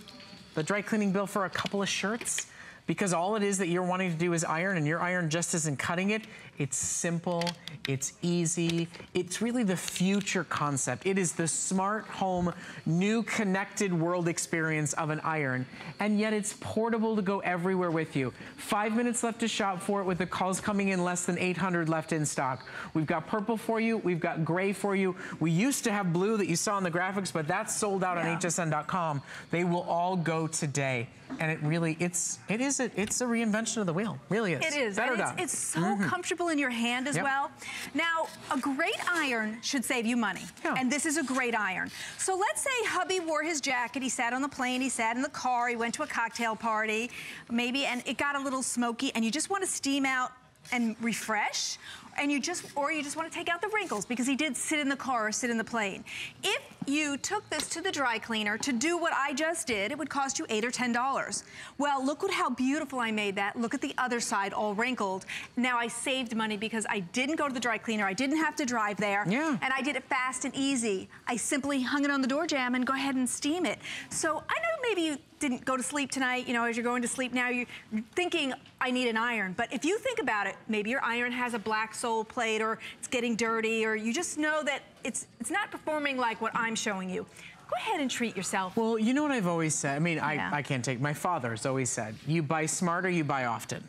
The dry cleaning bill for a couple of shirts? Because all it is that you're wanting to do is iron and your iron just isn't cutting it. It's simple, it's easy. It's really the future concept. It is the smart home, new connected world experience of an iron. And yet it's portable to go everywhere with you. Five minutes left to shop for it with the calls coming in less than 800 left in stock. We've got purple for you. We've got gray for you. We used to have blue that you saw in the graphics, but that's sold out Yeah. on hsn.com. They will all go today. And it really, it's, it is, a, it's a reinvention of the wheel. Really is. It is. Better and done. it's, it's so Mhm. comfortable in your hand as Yep. well. Now, a great iron should save you money. And this is a great iron. So let's say hubby wore his jacket, he sat on the plane, he sat in the car, he went to a cocktail party, maybe, and it got a little smoky, and you just want to steam out and refresh and you just or you just want to take out the wrinkles because he did sit in the car or sit in the plane. If you took this to the dry cleaner to do what i just did it would cost you eight or ten dollars. Well look at how beautiful i made that. Look at the other side all wrinkled. Now i saved money because i didn't go to the dry cleaner. I didn't have to drive there. Yeah. and i did it fast and easy. I simply hung it on the door jam and go ahead and steam it. So i know maybe you didn't go to sleep tonight, you know, as you're going to sleep now, you're thinking, I need an iron. But if you think about it, maybe your iron has a black sole plate or it's getting dirty or you just know that it's, it's not performing like what I'm showing you. Go ahead and treat yourself. Well, you know what I've always said? I mean, Yeah. I, I can't take, my father's always said, you buy smarter, you buy often.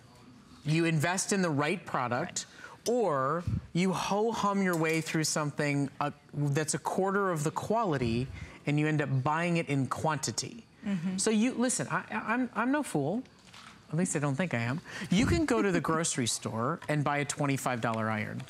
You invest in the right product or you ho-hum your way through something uh, that's a quarter of the quality and you end up buying it in quantity. So you, listen, I, I'm, I'm no fool. At least I don't think I am. You can go to the grocery *laughs* store and buy a $25 iron.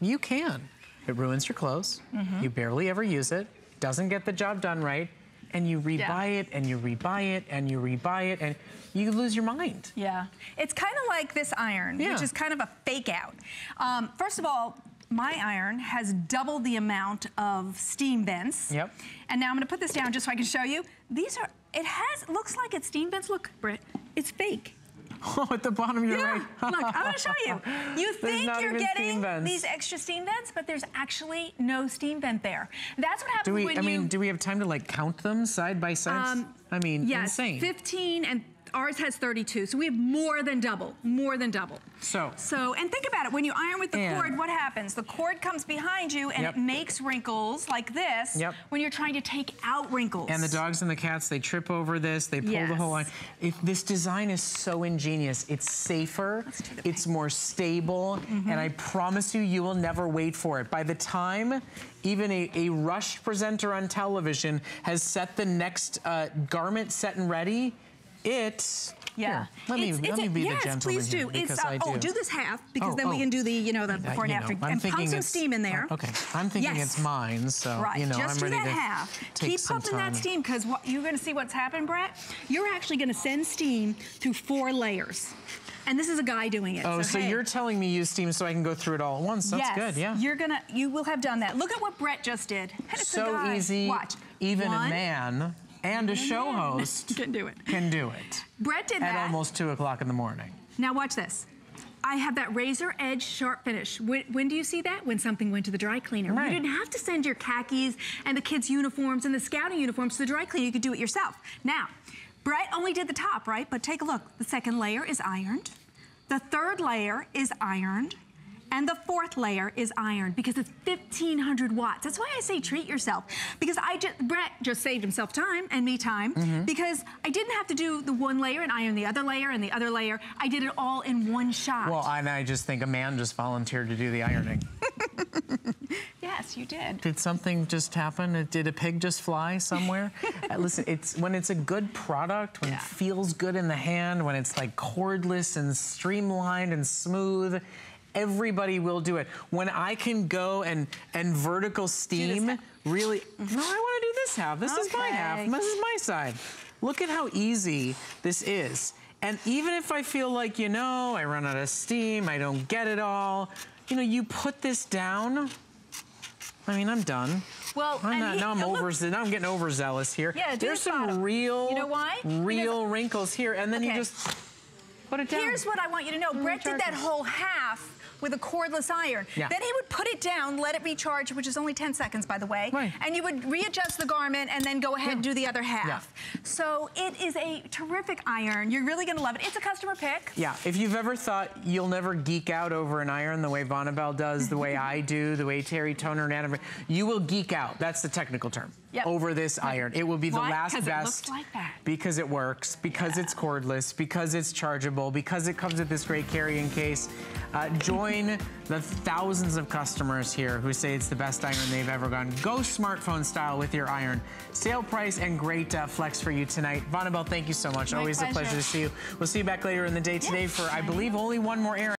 You can. It ruins your clothes. Mhm. You barely ever use it. Doesn't get the job done right. And you rebuy Yeah. it and you rebuy it and you rebuy it and you lose your mind. Yeah. It's kind of like this iron, which is kind of a fake out. Um, first of all, my iron has double the amount of steam vents. Yep. And now I'm going to put this down just so I can show you. These are, it has, looks like it's steam vents. Look, Brett, it's fake. *laughs* Oh, at the bottom, you're yeah. right. Look, I'm going to show you. You *laughs* think you're getting these extra steam vents, but there's actually no steam vent there. That's what happens Do we, when I you... mean, do we have time to like count them side by side? Um, I mean, yes, insane. 15 and ours has 32. So we have more than double, more than double. So, So, and think about it. When you iron with the cord, what happens? The cord comes behind you and Yep. it makes wrinkles like this Yep. when you're trying to take out wrinkles. and the dogs and the cats, they trip over this, they pull the whole line. If this design is so ingenious. It's safer, it's more stable, Mm-hmm. and I promise you, you will never wait for it. By the time even a, a rushed presenter on television has set the next uh, garment set and ready, it. Yeah. Here, let me, It's- let it's me be yes, the gentleman please here do. It's, uh, do. Oh, do this half because Oh, then we oh. can do the, you know, the Uh, before and you after. know, and pump some steam in there. Okay, I'm thinking Yes. it's mine, so right, you know just I'm do ready that to half. Keep pumping that steam because you're going to see what's happened, Brett. You're actually going to send steam through four layers, and this is a guy doing it. Oh, so, hey. you're telling me use steam so I can go through it all at once? That's yes, good, yeah. You're gonna, you will have done that. Look at what Brett just did. And it's so easy. Watch. Even One. a man and a show host *laughs* can do it. can do it Brett did at that. At almost two o'clock in the morning. Now watch this. I have that razor edge sharp finish. When, when do you see that? When something went to the dry cleaner. Right. You didn't have to send your khakis and the kids' uniforms and the scouting uniforms to the dry cleaner. You could do it yourself. Now, Brett only did the top, right? But take a look. The second layer is ironed. The third layer is ironed. And the fourth layer is ironed because it's 1500 watts. That's why I say treat yourself. Because I just, Brett just saved himself time and me time Mm-hmm. because I didn't have to do the one layer and iron the other layer and the other layer. I did it all in one shot. Well, and I just think a man just volunteered to do the ironing. yes. *laughs* Yes, you did. Did something just happen? Did a pig just fly somewhere? *laughs* uh, listen, it's when it's a good product, when Yeah. it feels good in the hand, when it's like cordless and streamlined and smooth, everybody will do it. When I can go and and vertical steam, really. No, I want to do this half. This is my half. This is my side. Look at how easy this is. And even if I feel like, you know, I run out of steam, I don't get it all, you know, you put this down. I mean, I'm done. Well, I'm not, he- now I'm over. Now I'm getting overzealous here. Yeah, do There's the some bottom. real, You know why? real wrinkles here, and then you just put it down. Here's what I want you to know. Brett did that whole half with a cordless iron. Yeah. Then he would put it down, let it recharge, which is only 10 seconds, by the way. Right. And you would readjust the garment and then go ahead and do the other half. Yeah. So it is a terrific iron. You're really gonna love it. It's a customer pick. Yeah, if you've ever thought you'll never geek out over an iron the way Vonabelle does, the way *laughs* I do, the way Terry Toner and Anna, you will geek out. That's the technical term. Yep. Over this iron. It will be the Why? last 'Cause it best. looks like that. Because it works, because it's cordless, because it's chargeable, because it comes with this great carrying case. Uh, join the thousands of customers here who say it's the best iron they've ever gone. Go smartphone style with your iron. Sale price and great uh, flex for you tonight. Vonabelle, thank you so much. My Always a pleasure. pleasure to see you. We'll see you back later in the day today Yes, for, I I believe, only one more errand.